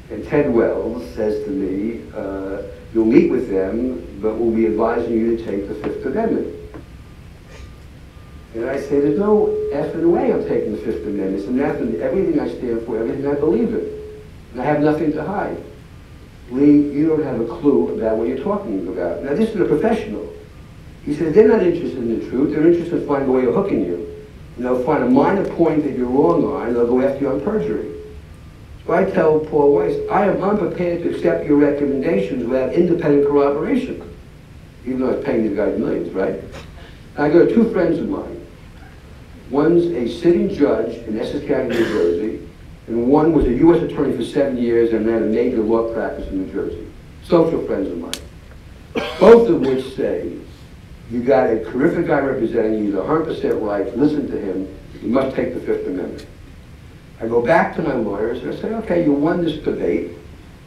And Ted Wells says to me, uh, you'll meet with them, but we'll be advising you to take the Fifth Amendment. And I say, there's no effing way I'm taking the Fifth Amendment. It's nothing, everything I stand for, everything I believe in. And I have nothing to hide. Lee, you don't have a clue about what you're talking about. Now, this is a professional. He said, they're not interested in the truth. They're interested in finding a way of hooking you. And they'll find a minor point that you're wrong on, and they'll go after you on perjury. So I tell Paul Weiss, I am unprepared to accept your recommendations without independent corroboration. Even though I was paying the guys millions, right? I go to two friends of mine. One's a sitting judge in Essex County, New Jersey, and one was a U.S. attorney for seven years and ran a major law practice in New Jersey. Social friends of mine. Both of which say, you got a terrific guy representing you, he's 100% right, listen to him, you must take the Fifth Amendment. I go back to my lawyers and I say, okay, you won this debate.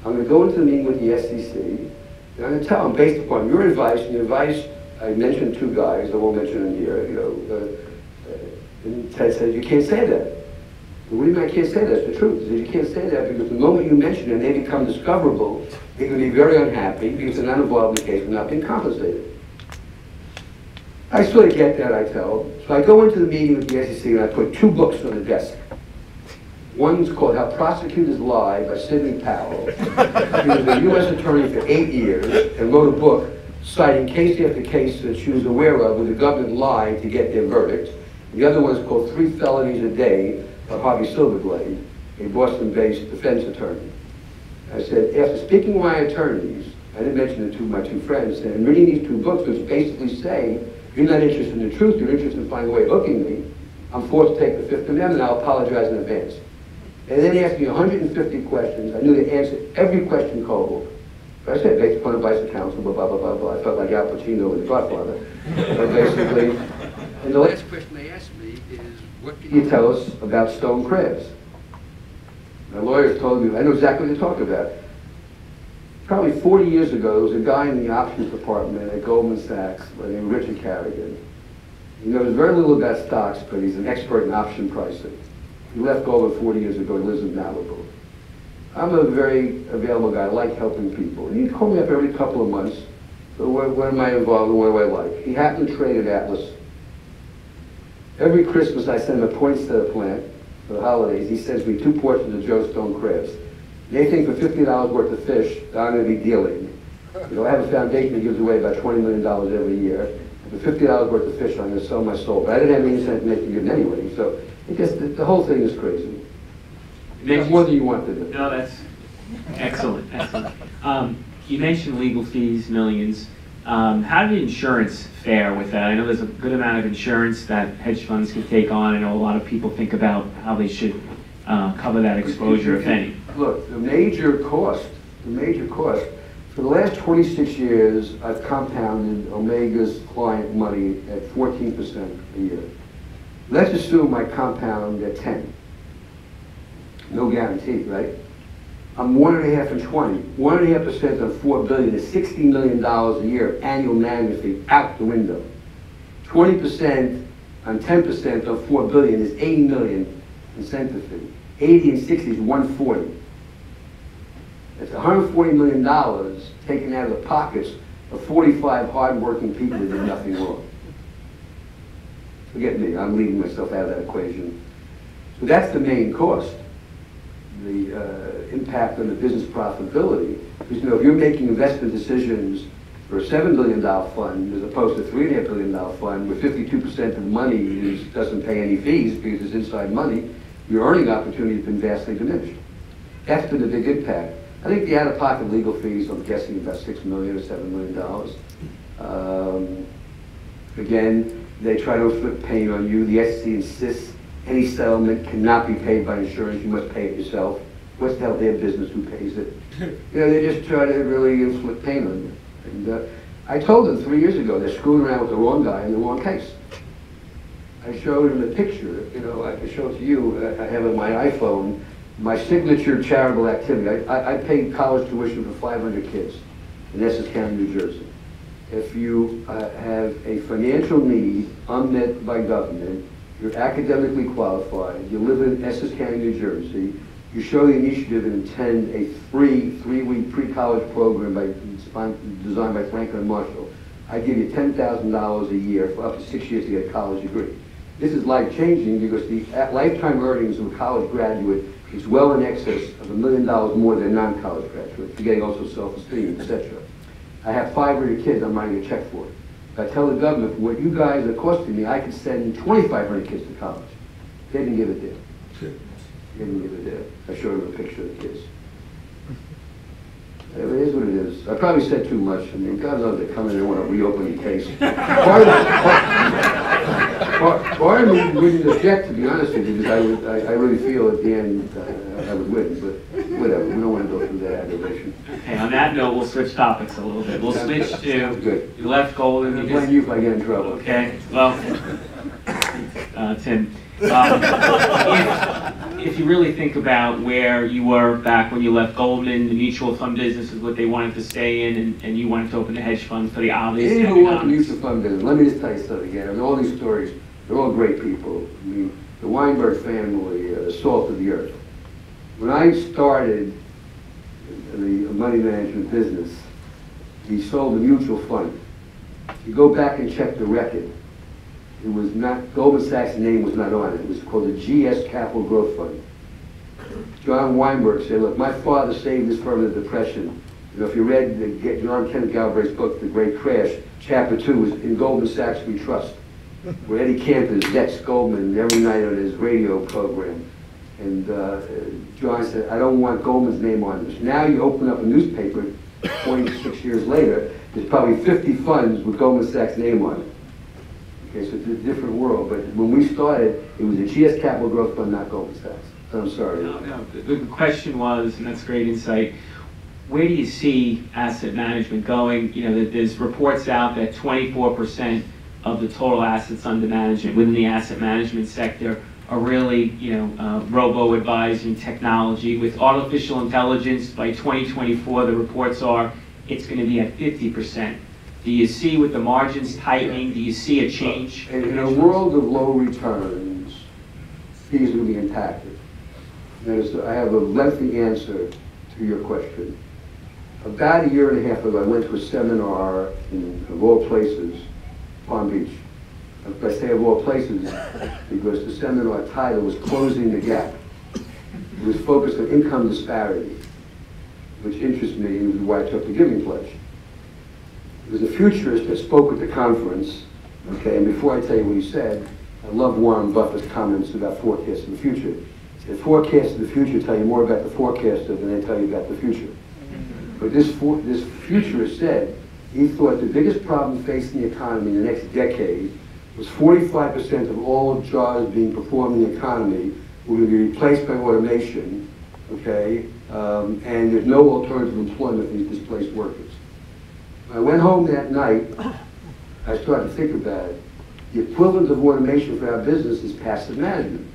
I'm going to go into the meeting with the SEC, and I'm going to tell them, based upon your advice and the advice, I mentioned two guys, I won't mention them here, you know, uh, and Ted said, you can't say that. What do you mean I can't say that? The truth. Said, you can't say that because the moment you mention it and they become discoverable, they're going to be very unhappy because they're not involved in the case and not being compensated. I sort of get that, I tell. So I go into the meeting with the SEC and I put two books on the desk. One's called How Prosecutors Lie by Sidney Powell. He was a U.S. attorney for eight years and wrote a book citing case after case that she was aware of where the government lied to get their verdict. The other is called Three Felonies a Day by Harvey Silverglate, a Boston-based defense attorney. I said, after speaking with my attorneys, I didn't mention it to my two friends, and reading these two books, which basically say, you're not interested in the truth, you're interested in finding a way of hooking me, I'm forced to take the Fifth Amendment, I'll apologize in advance. And then he asked me 150 questions. I knew the answer every question cold. I said, based upon advice of counsel, blah, blah, blah, blah, blah. I felt like Al Pacino in The Godfather. But basically, and the last question they asked me is, what can you tell us about stone crabs? My lawyers told me, I know exactly what talking about. Probably 40 years ago, there was a guy in the options department at Goldman Sachs by the name of Richard Carrigan. He knows very little about stocks, but he's an expert in option pricing. He left Goldman 40 years ago, he lives in Malibu. I'm a very available guy, I like helping people. And he'd call me up every couple of months. So what, what am I involved in, what do I like? He happened to trade at Atlas. Every Christmas I send him a poinsettia plant for the holidays. He sends me two portions of Joe Stone crabs. They think for $50 worth of fish, I'm going to be dealing. You know, I have a foundation that gives away about $20 million every year. For $50 worth of fish, I'm going to sell my soul. But I didn't have any incentive to make it them anyway. So it just, the, the whole thing is crazy. That's more than you want to do. No, that's excellent, excellent. Um, you mentioned legal fees, millions. Um, how did insurance fare with that? I know there's a good amount of insurance that hedge funds can take on. I know a lot of people think about how they should uh, cover that exposure, if any. Look, the major cost, the major cost, for the last 26 years, I've compounded Omega's client money at 14% a year. Let's assume I compound at 10. No guarantee, right? I'm one and a half and 20. One and a half percent of 4 billion is 60 million dollars a year of annual management fee out the window. 20% on 10% of 4 billion is 80 million incentive fee. 80 and 60 is 140. That's 140 million dollars taken out of the pockets of 45 hardworking people that did nothing wrong. Forget me, I'm leaving myself out of that equation. So that's the main cost the uh, impact on the business profitability. Because, you know, if you're making investment decisions for a $7 billion fund as opposed to $3.5 billion fund where 52% of the money is, doesn't pay any fees because it's inside money, your earning opportunity has been vastly diminished. That's been a big impact. I think the out-of-pocket legal fees, I'm guessing about 6 million or $7 million. Um, again, they try to inflict pain on you. The SEC insists any settlement cannot be paid by insurance, you must pay it yourself. What's the hell their business, who pays it? You know, they just try to really inflict pain on you. And uh, I told them three years ago, they're screwing around with the wrong guy in the wrong case. I showed them a picture, you know, I can show it to you, I I have on my iPhone, my signature charitable activity. I, I, I paid college tuition for 500 kids in Essex County, New Jersey. If you uh, have a financial need unmet by government, you're academically qualified, you live in Essex County, New Jersey, you show the initiative and attend a free three-week pre-college program by, designed by Franklin Marshall, I give you $10,000 a year for up to six years to get a college degree. This is life-changing because the lifetime earnings of a college graduate is well in excess of a million dollars more than non-college graduate, forgetting also self-esteem, etc. I have 500 kids I'm writing a check for. I tell the government, for what you guys are costing me, I could send 2,500 kids to college. They didn't give a damn. They didn't give a damn. I showed them a picture of the kids. It is what it is. I probably said too much. I mean, God knows they come in and want to reopen the case. Part of, part, part of me wouldn't object, to be honest with you, because I, would, I, I really feel at the end uh, I would win, but whatever. We don't want to go through that aggravation. Okay, on that note, we'll switch topics a little bit. We'll switch to, good. you left Golden, you blame just, you if I get in trouble. okay, well, uh, Tim, um, if, if you really think about where you were back when you left Goldman, the mutual fund business is what they wanted to stay in, and, and you wanted to open a hedge fund for the obvious Anyone who wants to economics. use the fund business, let me just tell you something again. I mean, all these stories, they're all great people. I mean, the Weinberg family, uh, the salt of the earth. When I started the money management business, he sold a mutual fund. You go back and check the record. It was not, Goldman Sachs' name was not on it. It was called the GS Capital Growth Fund. John Weinberg said, look, my father saved this firm in the Depression. You know, if you read the, John Kenneth Galbraith's book, The Great Crash, chapter two is in Goldman Sachs We Trust, where Eddie Cantor vets Goldman every night on his radio program. And uh, John said, I don't want Goldman's name on this. Now you open up a newspaper, 26 years later, there's probably 50 funds with Goldman Sachs' name on it. Okay, so it's a different world, but when we started, it was a GS Capital Growth Fund, not Goldman Sachs. I'm sorry. No, no, the question was, and that's great insight, where do you see asset management going? You know, there's reports out that twenty-four percent of the total assets under management within the asset management sector are really, you know, uh, robo-advising technology. With artificial intelligence, by twenty twenty-four, the reports are, it's gonna be at fifty percent. Do you see with the margins tightening, do you see a change? In, in a world of low returns, fees to be impacted. There's, I have a lengthy answer to your question. About a year and a half ago, I went to a seminar in, of all places, Palm Beach. Say of all places because the seminar title was Closing the Gap. It was focused on income disparity, which interests me and why I took the Giving Pledge. There was a futurist that spoke at the conference, okay, and before I tell you what he said, I love Warren Buffett's comments about forecasting the future. He said, forecasts of the future tell you more about the forecaster than they tell you about the future. But this, for, this futurist said he thought the biggest problem facing the economy in the next decade was 45% of all jobs being performed in the economy were going to be replaced by automation, okay, um, and there's no alternative employment for these displaced workers. I went home that night, I started to think about it. The equivalent of automation for our business is passive management.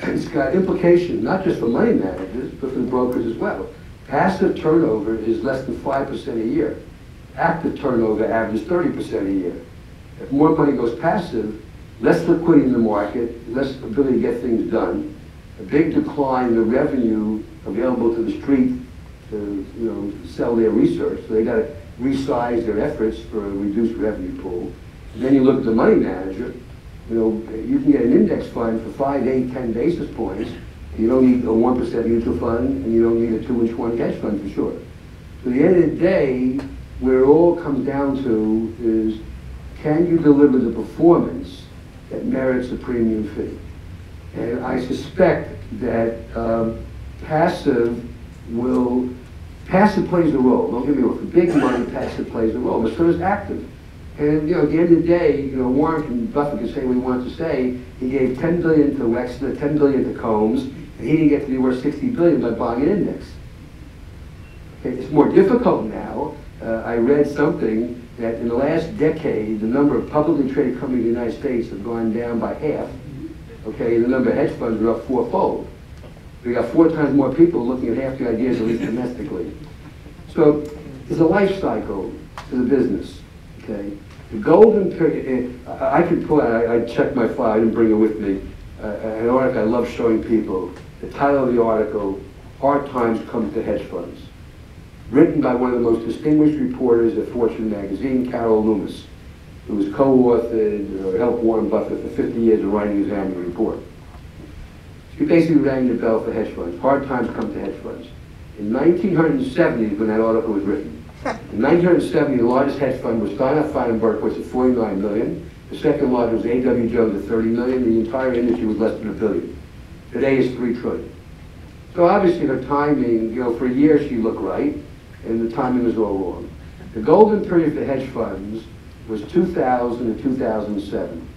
And it's got implications, not just for money managers, but for the brokers as well. Passive turnover is less than 5% a year. Active turnover averages 30% a year. If more money goes passive, less liquidity in the market, less ability to get things done, a big decline in the revenue available to the street to, you know, sell their research. So they got to resize their efforts for a reduced revenue pool. And then you look at the money manager, you know, you can get an index fund for five, eight, ten basis points. You don't need a one percent mutual fund, and you don't need a two and twenty hedge fund for sure. So at the end of the day, where it all comes down to is, can you deliver the performance that merits a premium fee? And I suspect that um, passive will, passive plays a role. Don't get me wrong. For big money, passive plays a role, but so does active. And, you know, at the end of the day, you know, Warren Buffett can say what he wants to say. He gave 10 billion to Weschler, 10 billion to Combs, and he didn't get to be worth 60 billion by buying an index. Okay, it's more difficult now. Uh, I read something that in the last decade, the number of publicly traded companies in the United States have gone down by half. Okay, the number of hedge funds are up fourfold. We got four times more people looking at half the ideas, at least domestically. So there's a life cycle to the business. Okay, the golden period. eh, I, could pull. I, I checked my file. I didn't bring it with me. Uh, an article I love showing people. The title of the article: "Hard Times Come to Hedge Funds." Written by one of the most distinguished reporters at Fortune magazine, Carol Loomis, who was co-authored or helped Warren Buffett for 50 years in writing his annual report. She basically rang the bell for hedge funds. Hard times come to hedge funds. In 1970 is when that article was written. In 1970, the largest hedge fund was Steinhardt Fine Berkowitz at 49 million. The second largest was A.W. Jones at 30 million. The entire industry was less than a billion. Today is 3 trillion. So obviously her timing, you know, for a year she looked right, and the timing was all wrong. The golden period for hedge funds was 2000 to 2007.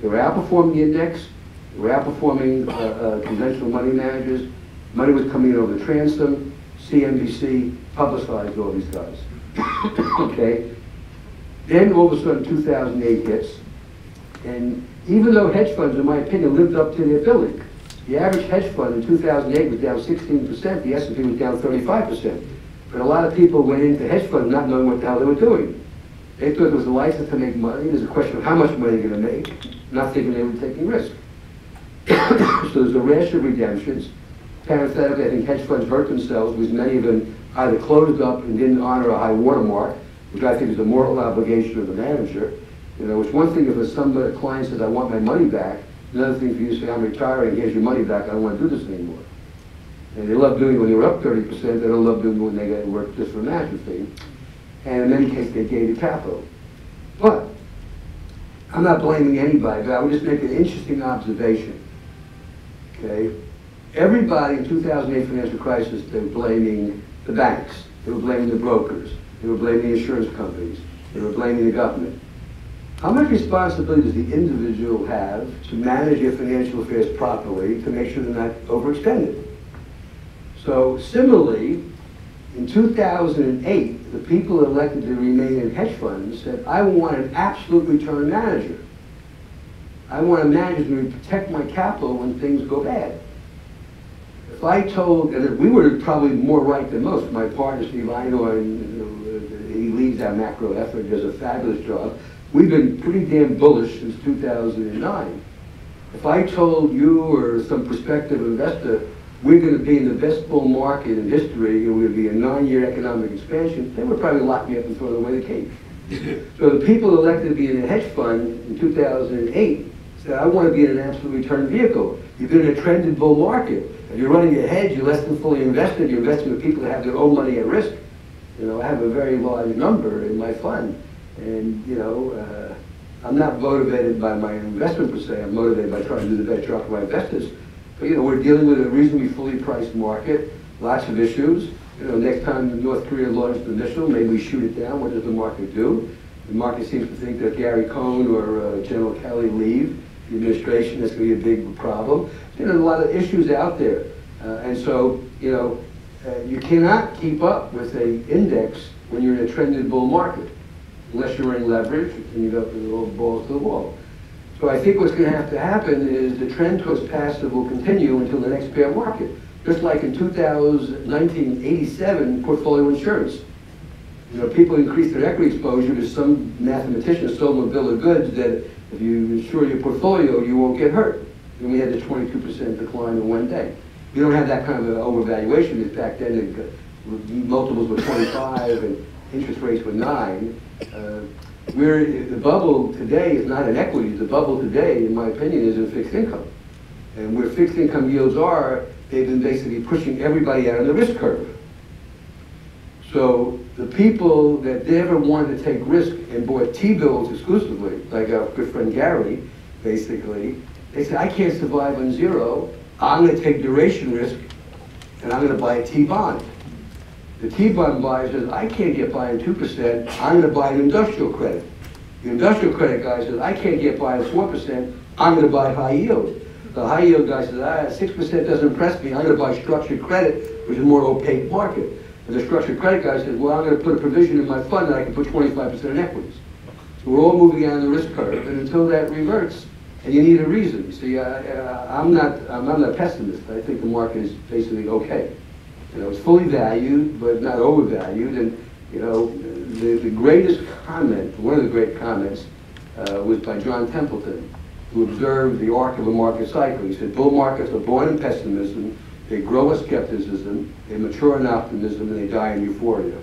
They were outperforming the index, they were outperforming uh, uh, conventional money managers. Money was coming in over the transom. CNBC publicized all these guys. okay? Then all of a sudden 2008 hits, and even though hedge funds, in my opinion, lived up to their billing, the average hedge fund in 2008 was down 16%, the S&P was down 35%. But a lot of people went into hedge funds not knowing what the hell they were doing. They thought it was a license to make money. There's a question of how much money they're going to make, not thinking they were taking risk. so there's a rash of redemptions. Parenthetically, I think hedge funds hurt themselves because many of them either closed up and didn't honor a high watermark, which I think is a moral obligation of the manager. You know, it's one thing if a a client says, I want my money back. Another thing for you to say, I'm retiring, here's your money back, I don't want to do this anymore. And they love doing it when they were up thirty percent, they don't love doing it when they got to work just for a management fee. And in many cases, they gave the capital. But, I'm not blaming anybody, but I would just make an interesting observation. Okay? Everybody in two thousand eight financial crisis, they were blaming the banks, they were blaming the brokers, they were blaming the insurance companies, they were blaming the government. How much responsibility does the individual have to manage their financial affairs properly to make sure they're not overextended? So similarly, in 2008, the people elected to remain in hedge funds said, I want an absolute return manager. I want a manager will protect my capital when things go bad. If I told, and we were probably more right than most, my partner Steve Einhorn, he leads our macro effort, does a fabulous job. We've been pretty damn bullish since 2009. If I told you or some prospective investor, we're going to be in the best bull market in history, and we're going to be a nine-year economic expansion, they would probably lock me up and throw away the cage. so the people elected to be in a hedge fund in 2008 said, I want to be in an absolute return vehicle. You've been in a trended bull market. If you're running a hedge, you're less than fully invested. You're investing with people that have their own money at risk. You know, I have a very large number in my fund. And, you know, uh, I'm not motivated by my investment per se. I'm motivated by trying to do the best job for my investors. But, you know, we're dealing with a reasonably fully priced market, lots of issues. You know, next time North Korea launches a missile, maybe we shoot it down. What does the market do? The market seems to think that Gary Cohn or uh, General Kelly leave the administration. That's going to be a big problem. You know, a lot of issues out there. Uh, and so, you know, uh, you cannot keep up with a index when you're in a trended bull market, unless you're in leverage and you go the all balls to the wall. So I think what's going to have to happen is the trend towards passive will continue until the next bear market. Just like in 2000, 1987, portfolio insurance. You know, people increased their equity exposure because some mathematician sold them a bill of goods that if you insure your portfolio, you won't get hurt. And we had the 22% decline in one day. We don't have that kind of an overvaluation because back then the multiples were 25 and interest rates were 9. Uh, we're, the bubble today is not in equities. The bubble today, in my opinion, is in fixed income. And where fixed income yields are, they've been basically pushing everybody out of the risk curve. So the people that never wanted to take risk and bought T-bills exclusively, like our good friend Gary, basically, they said, I can't survive on zero. I'm going to take duration risk, and I'm going to buy a T-bond. The T-bond buyer says, I can't get by on 2%, I'm going to buy an industrial credit. The industrial credit guy says, I can't get by on 4%, I'm going to buy high yield. The high yield guy says, ah, 6% doesn't impress me, I'm going to buy structured credit, which is a more opaque market. The structured credit guy says, well, I'm going to put a provision in my fund that I can put 25% in equities. So we're all moving down the risk curve, and until that reverts, and you need a reason. See, uh, I'm not, I'm not a pessimist. I think the market is basically okay. You know, it's fully valued, but not overvalued. And you know, the, the greatest comment, one of the great comments, uh, was by John Templeton, who observed the arc of a market cycle. He said, bull markets are born in pessimism, they grow in skepticism, they mature in optimism, and they die in euphoria.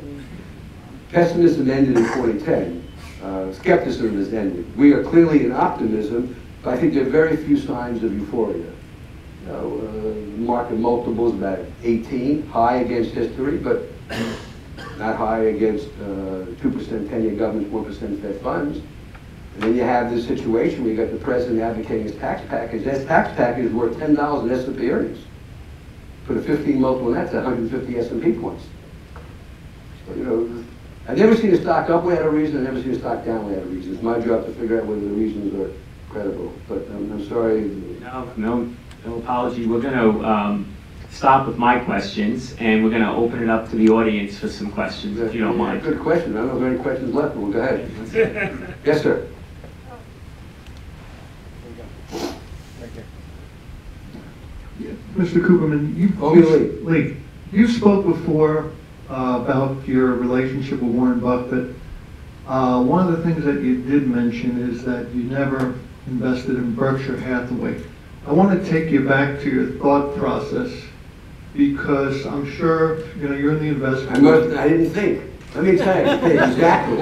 Pessimism ended in 2010. Uh, skepticism has ended. We are clearly in optimism, but I think there are very few signs of euphoria. You know, uh, market multiples about 18, high against history, but not high against uh, 2% 10-year governments, 1% Fed funds. And then you have this situation where you got the president advocating his tax package. That tax package is worth $10 in S&P earnings. Put a 15 multiple, and that's 150 S&P points. So, you know, I've never seen a stock up without a reason. I've never seen a stock down without a reason. It's my job to figure out whether the reasons are credible. But um, I'm sorry. No, no, no apology. We're going to um, stop with my questions, and we're going to open it up to the audience for some questions, if you don't mind. Good question. I don't know if there are any questions left, but we'll go ahead. Yes, sir. Mr. Cooperman, you, Oh, Lee. Lee, you spoke before uh, about your relationship with Warren Buffett. Uh, One of the things that you did mention is that you never invested in Berkshire Hathaway. I want to take you back to your thought process because I'm sure, you know, you're in the investment. I must, I didn't think. Let me tell you, exactly.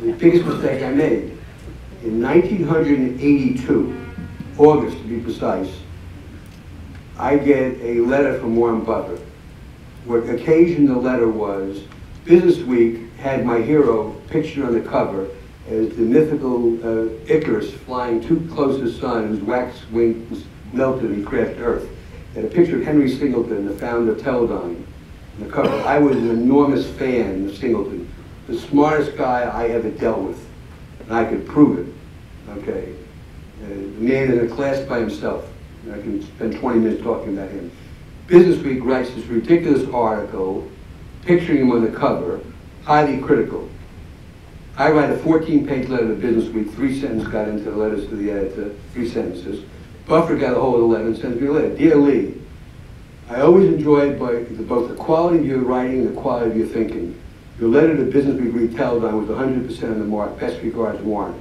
The biggest mistake I made. In 1982, August to be precise, I get a letter from Warren Buffett. What occasioned the letter was, Business Week had my hero pictured on the cover as the mythical uh, Icarus flying too close to the sun, whose wax wings melted and crashed Earth. And a picture of Henry Singleton, the founder of Teledyne, on the cover. I was an enormous fan of Singleton, the smartest guy I ever dealt with, and I could prove it. Okay, uh, the man in a class by himself. I can spend 20 minutes talking about him. Business Week writes this ridiculous article, picturing him on the cover, highly critical. I write a 14-page letter to Business Week, three sentences got into the letters to the editor, three sentences. Buffett got a hold of the letter and me a letter. Dear Lee, I always enjoyed both the quality of your writing and the quality of your thinking. Your letter to Business Week Read Teledyne was 100% on the mark. Best regards, Warren.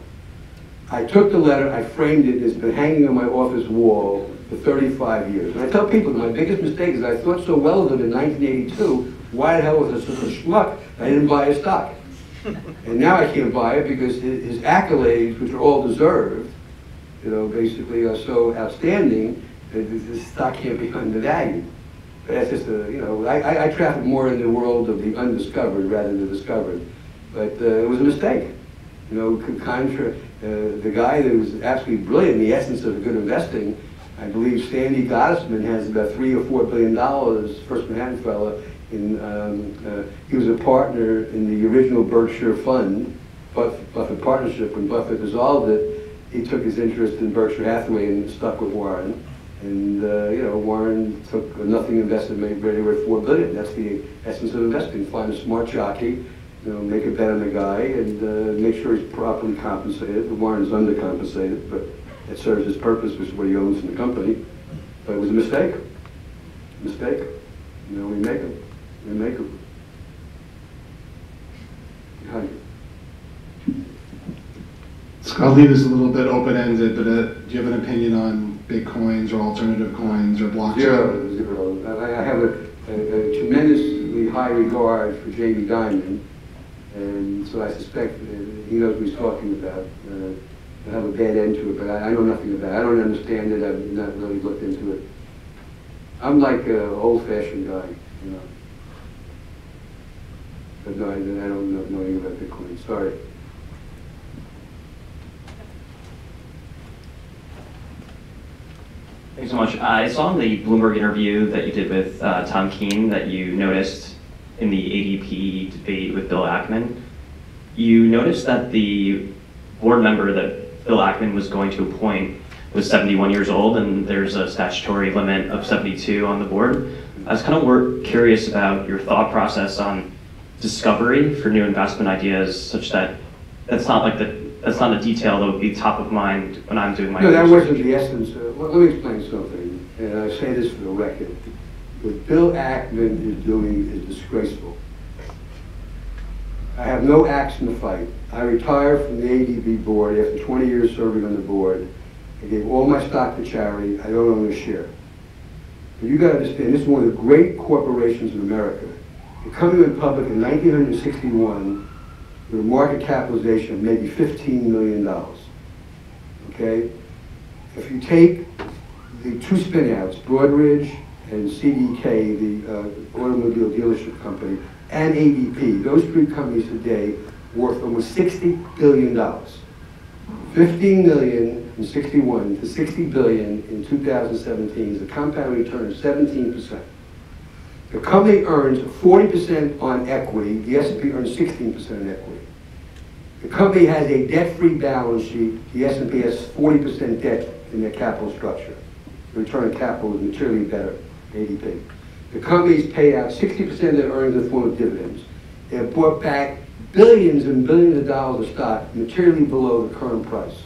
I took the letter, I framed it, it's been hanging on my office wall for 35 years. And I tell people my biggest mistake is I thought so well of it in 1982, why the hell was I such a schmuck? I didn't buy his stock. And now I can't buy it because his accolades, which are all deserved, you know, basically are so outstanding that this stock can't be undervalued. But that's just a, you know, I, I, more in the world of the undiscovered rather than the discovered. But uh, it was a mistake. You know, con- contra, uh, the guy that was absolutely brilliant, in the essence of good investing, I believe Sandy Gottesman has about three or four billion dollars, First Manhattan fellow, in, um, uh, he was a partner in the original Berkshire Fund, Buff- Buffett Partnership. When Buffett dissolved it, he took his interest in Berkshire Hathaway and stuck with Warren. And, uh, you know, Warren took a nothing investment, made ready worth four billion. That's the essence of investing. Find a smart jockey, you know, make a bet on the guy and uh, make sure he's properly compensated. Warren's undercompensated, but it serves his purpose, which is what he owns in the company. But it was a mistake. Mistake. You know, we make them. We make them. How So I'll leave this a little bit open-ended, but uh, do you have an opinion on Bitcoins or alternative coins or blockchain? Zero, zero. I I have a a- a tremendously high regard for Jamie Dimon, and so I suspect he knows what he's talking about. Uh, I have a bad end to it, but I I know nothing about it. I don't understand it, I've not really looked into it. I'm like an old-fashioned guy, you know. But no, I don't know know anything about Bitcoin, sorry. Thanks so much. I saw in the Bloomberg interview that you did with uh, Tom Keene that you noticed in the ADP debate with Bill Ackman, you noticed that the board member that Bill Ackman was going to appoint was 71 years old, and there's a statutory limit of 72 on the board. I was kind of curious about your thought process on discovery for new investment ideas, such that that's not like the that's not a detail that would be top of mind when I'm doing my No, that wasn't the essence. of- Let let me explain something, and I say this for the record. What Bill Ackman is doing is disgraceful. I have no axe in the fight. I retired from the ADP board after 20 years serving on the board. I gave all my stock to charity. I don't own a share. But you gotta understand, this is one of the great corporations in America. Company went public in 1961 with a market capitalization of maybe $15 million okay? If you take the two spinouts, Broadridge and CDK, the uh, automobile dealership company, and ADP, those three companies today worth almost $60 billion. 15 million in 61 to 60 billion in 2017 is a compound return of 17%. The company earns 40% on equity, the S&P earns 16% on equity. The company has a debt-free balance sheet. The S&P has 40% debt in their capital structure. The return on capital is materially better, ADP. The company's paid out 60% of their earnings in the form of dividends. They have bought back billions and billions of dollars of stock materially below the current price.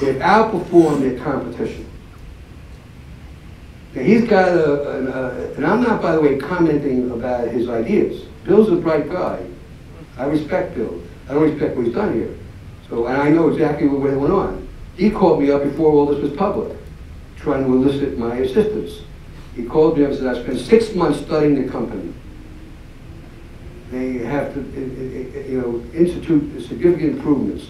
They've outperformed their competition. He's got a, an, uh, and I'm not, by the way, commenting about his ideas. Bill's a bright guy. I respect Bill. I don't respect what he's done here. So, and I know exactly what went on. He called me up before all this was public, trying to elicit my assistance. He called me up and said, I spent six months studying the company. They have to, eh, eh, eh, you know, institute significant improvements.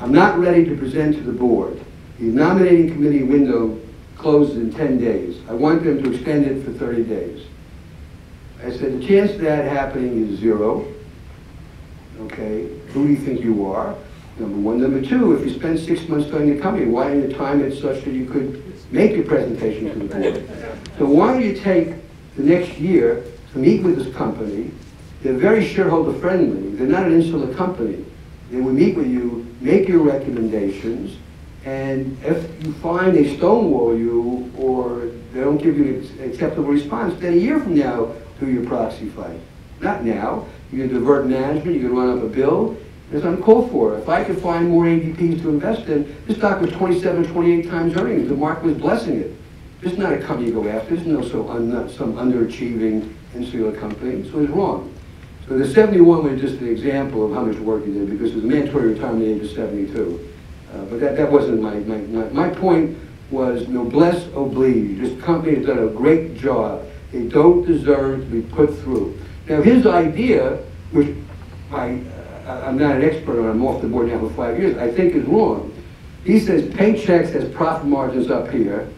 I'm not ready to present to the board. The nominating committee window closes in 10 days. I want them to extend it for 30 days. I said, the chance of that happening is zero. Okay, who do you think you are? Number one. Number two, if you spend six months studying the company, why didn't you time it such that you could make your presentation to the board? So why don't you take the next year to meet with this company? They're very shareholder friendly. They're not an insular company. They will meet with you, make your recommendations, and if you find they stonewall you or they don't give you an acceptable response, then a year from now, do your proxy fight. Not now. You can divert management, you can run up a bill. It's uncalled for. If I could find more ADPs to invest in, this stock was 27, 28 times earnings. The market was blessing it. This is not a company you go after. This is no so un, some underachieving insular company. So it's wrong. So the 71 was just an example of how much work he did because it was a mandatory retirement age of 72. Uh, but that, that wasn't my, my, my, my point was noblesse oblige. This company has done a great job. They don't deserve to be put through. Now his idea, which I, uh, I'm not an expert on, I'm off the board now for five years, I think is wrong. He says Paychex has profit margins up here,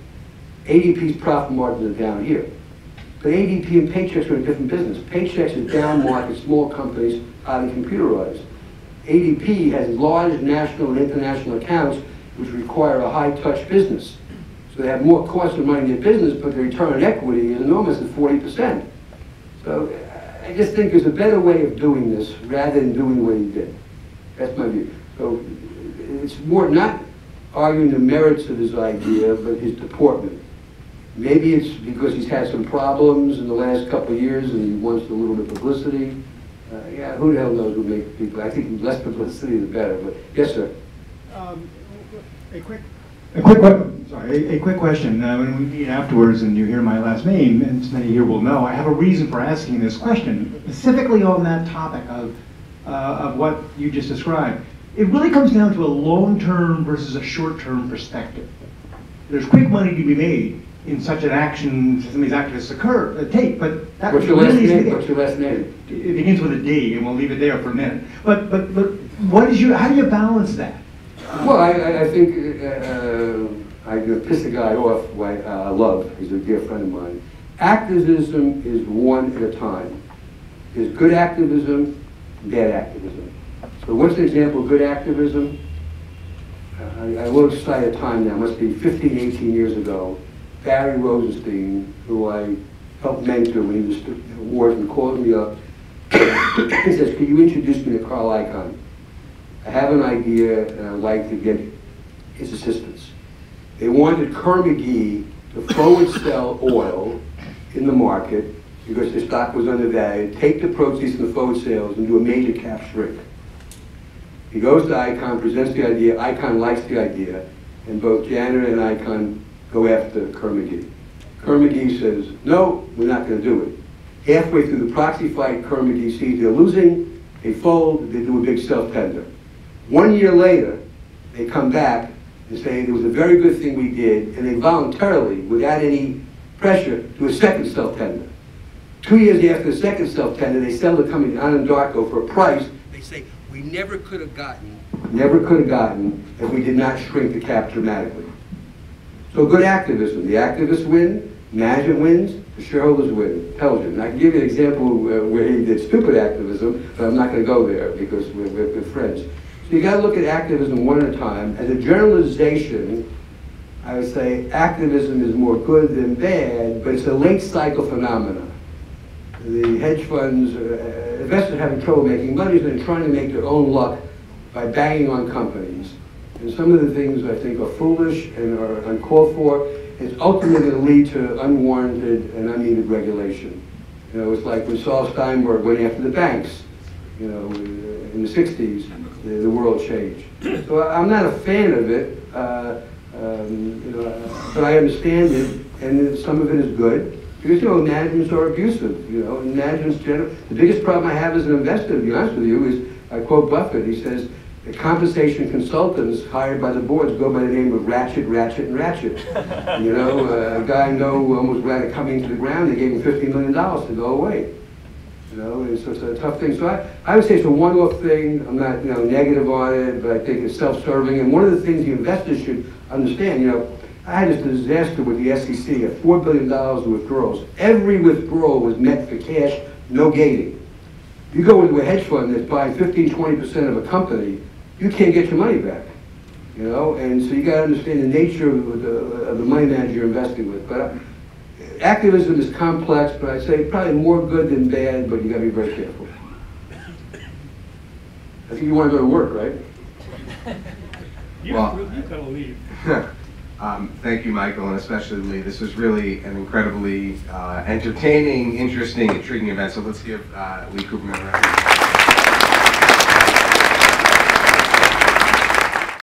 ADP's profit margins are down here. But ADP and Paychex are a different business. Paychex is down market, small companies, highly computerized. ADP has large national and international accounts which require a high-touch business. So they have more cost of running their business, but the return on equity is enormous at 40%. So I just think there's a better way of doing this rather than doing what he did. That's my view. So it's more not arguing the merits of his idea, but his deportment. Maybe it's because he's had some problems in the last couple of years and he wants a little bit of publicity. Uh, yeah, who the hell knows what makes people, I think less publicity the better, but yes, sir. Um, A quick, a quick, que- sorry, a, a quick question. Uh, when we meet afterwards and you hear my last name, and as many here will know, I have a reason for asking this question, specifically on that topic of, uh, of what you just described. It really comes down to a long-term versus a short-term perspective. There's quick money to be made in such an action, some of these activists occur, uh, take, but that What's your last really is- name? What's your last name? it begins with a D, and we'll leave it there for a minute. But, but, but what is your, how do you balance that? Well, I, I, I think, uh, uh, I'm gonna piss the guy off, who I, uh, love, he's a dear friend of mine. Activism is one at a time. There's good activism, bad activism. So what's an example of good activism? Uh, I, I will cite a time now, must be 15, 18 years ago. Barry Rosenstein, who I helped mentor when he was at Wharton, called me up. He says, can you introduce me to Carl Icahn? I have an idea and I'd like to get his assistance. They wanted Kerr-McGee to forward sell oil in the market because the stock was undervalued, take the proceeds from the forward sales and do a major cap shrink. He goes to Icahn, presents the idea, Icahn likes the idea, and both Jana and Icahn go after Kerr-McGee. Kerr-McGee says, no, we're not gonna do it. Halfway through the proxy fight, Kerr-McGee sees they're losing, they fold, they do a big self-tender. One year later, they come back and say it was a very good thing we did, and they voluntarily, without any pressure, do a second self-tender. Two years after the second self-tender, they sell the company to Anadarko for a price. They say, we never could have gotten. Never could have gotten if we did not shrink the cap dramatically. So good activism. The activists win, management wins, the shareholders win. Pelgin. And I can give you an example where he did stupid activism, but I'm not going to go there because we're, we're, we're friends. So you got to look at activism one at a time. As a generalization, I would say activism is more good than bad, but it's a late cycle phenomenon. The hedge funds, uh, investors having trouble making money, they're trying to make their own luck by banging on companies. And some of the things I think are foolish and are uncalled for. It's ultimately going to lead to unwarranted and unneeded regulation. You know, it's like when Saul Steinberg went after the banks, you know, in the 60s, the, the world changed. So I'm not a fan of it, uh, um, you know, but I understand it, and some of it is good. Because, you know, managements are abusive, you know, and managements generally, the biggest problem I have as an investor, to be honest with you, is, I quote Buffett, he says, the compensation consultants hired by the boards go by the name of Ratchet, Ratchet, and Ratchet. You know, uh, a guy I know almost ran it coming to the ground, they gave him $50 million to go away. You know, and so it's a tough thing. So I, I would say it's a one-off thing. I'm not, you know, negative on it, but I think it's self-serving. And one of the things the investors should understand, you know, I had this disaster with the SEC, at four billion dollars in withdrawals. Every withdrawal was met for cash, no gating. You go into a hedge fund that's buying 15, 20 percent of a company, you can't get your money back. You know, and so you gotta understand the nature of the, of the money manager you're investing with. But uh, activism is complex, but I'd say probably more good than bad, but you gotta be very careful. I think you wanna go to work, right? Well, you gotta leave. Um, Thank you, Michael, and especially Lee. This was really an incredibly uh, entertaining, interesting, intriguing event. So let's give uh, Lee Cooperman a round.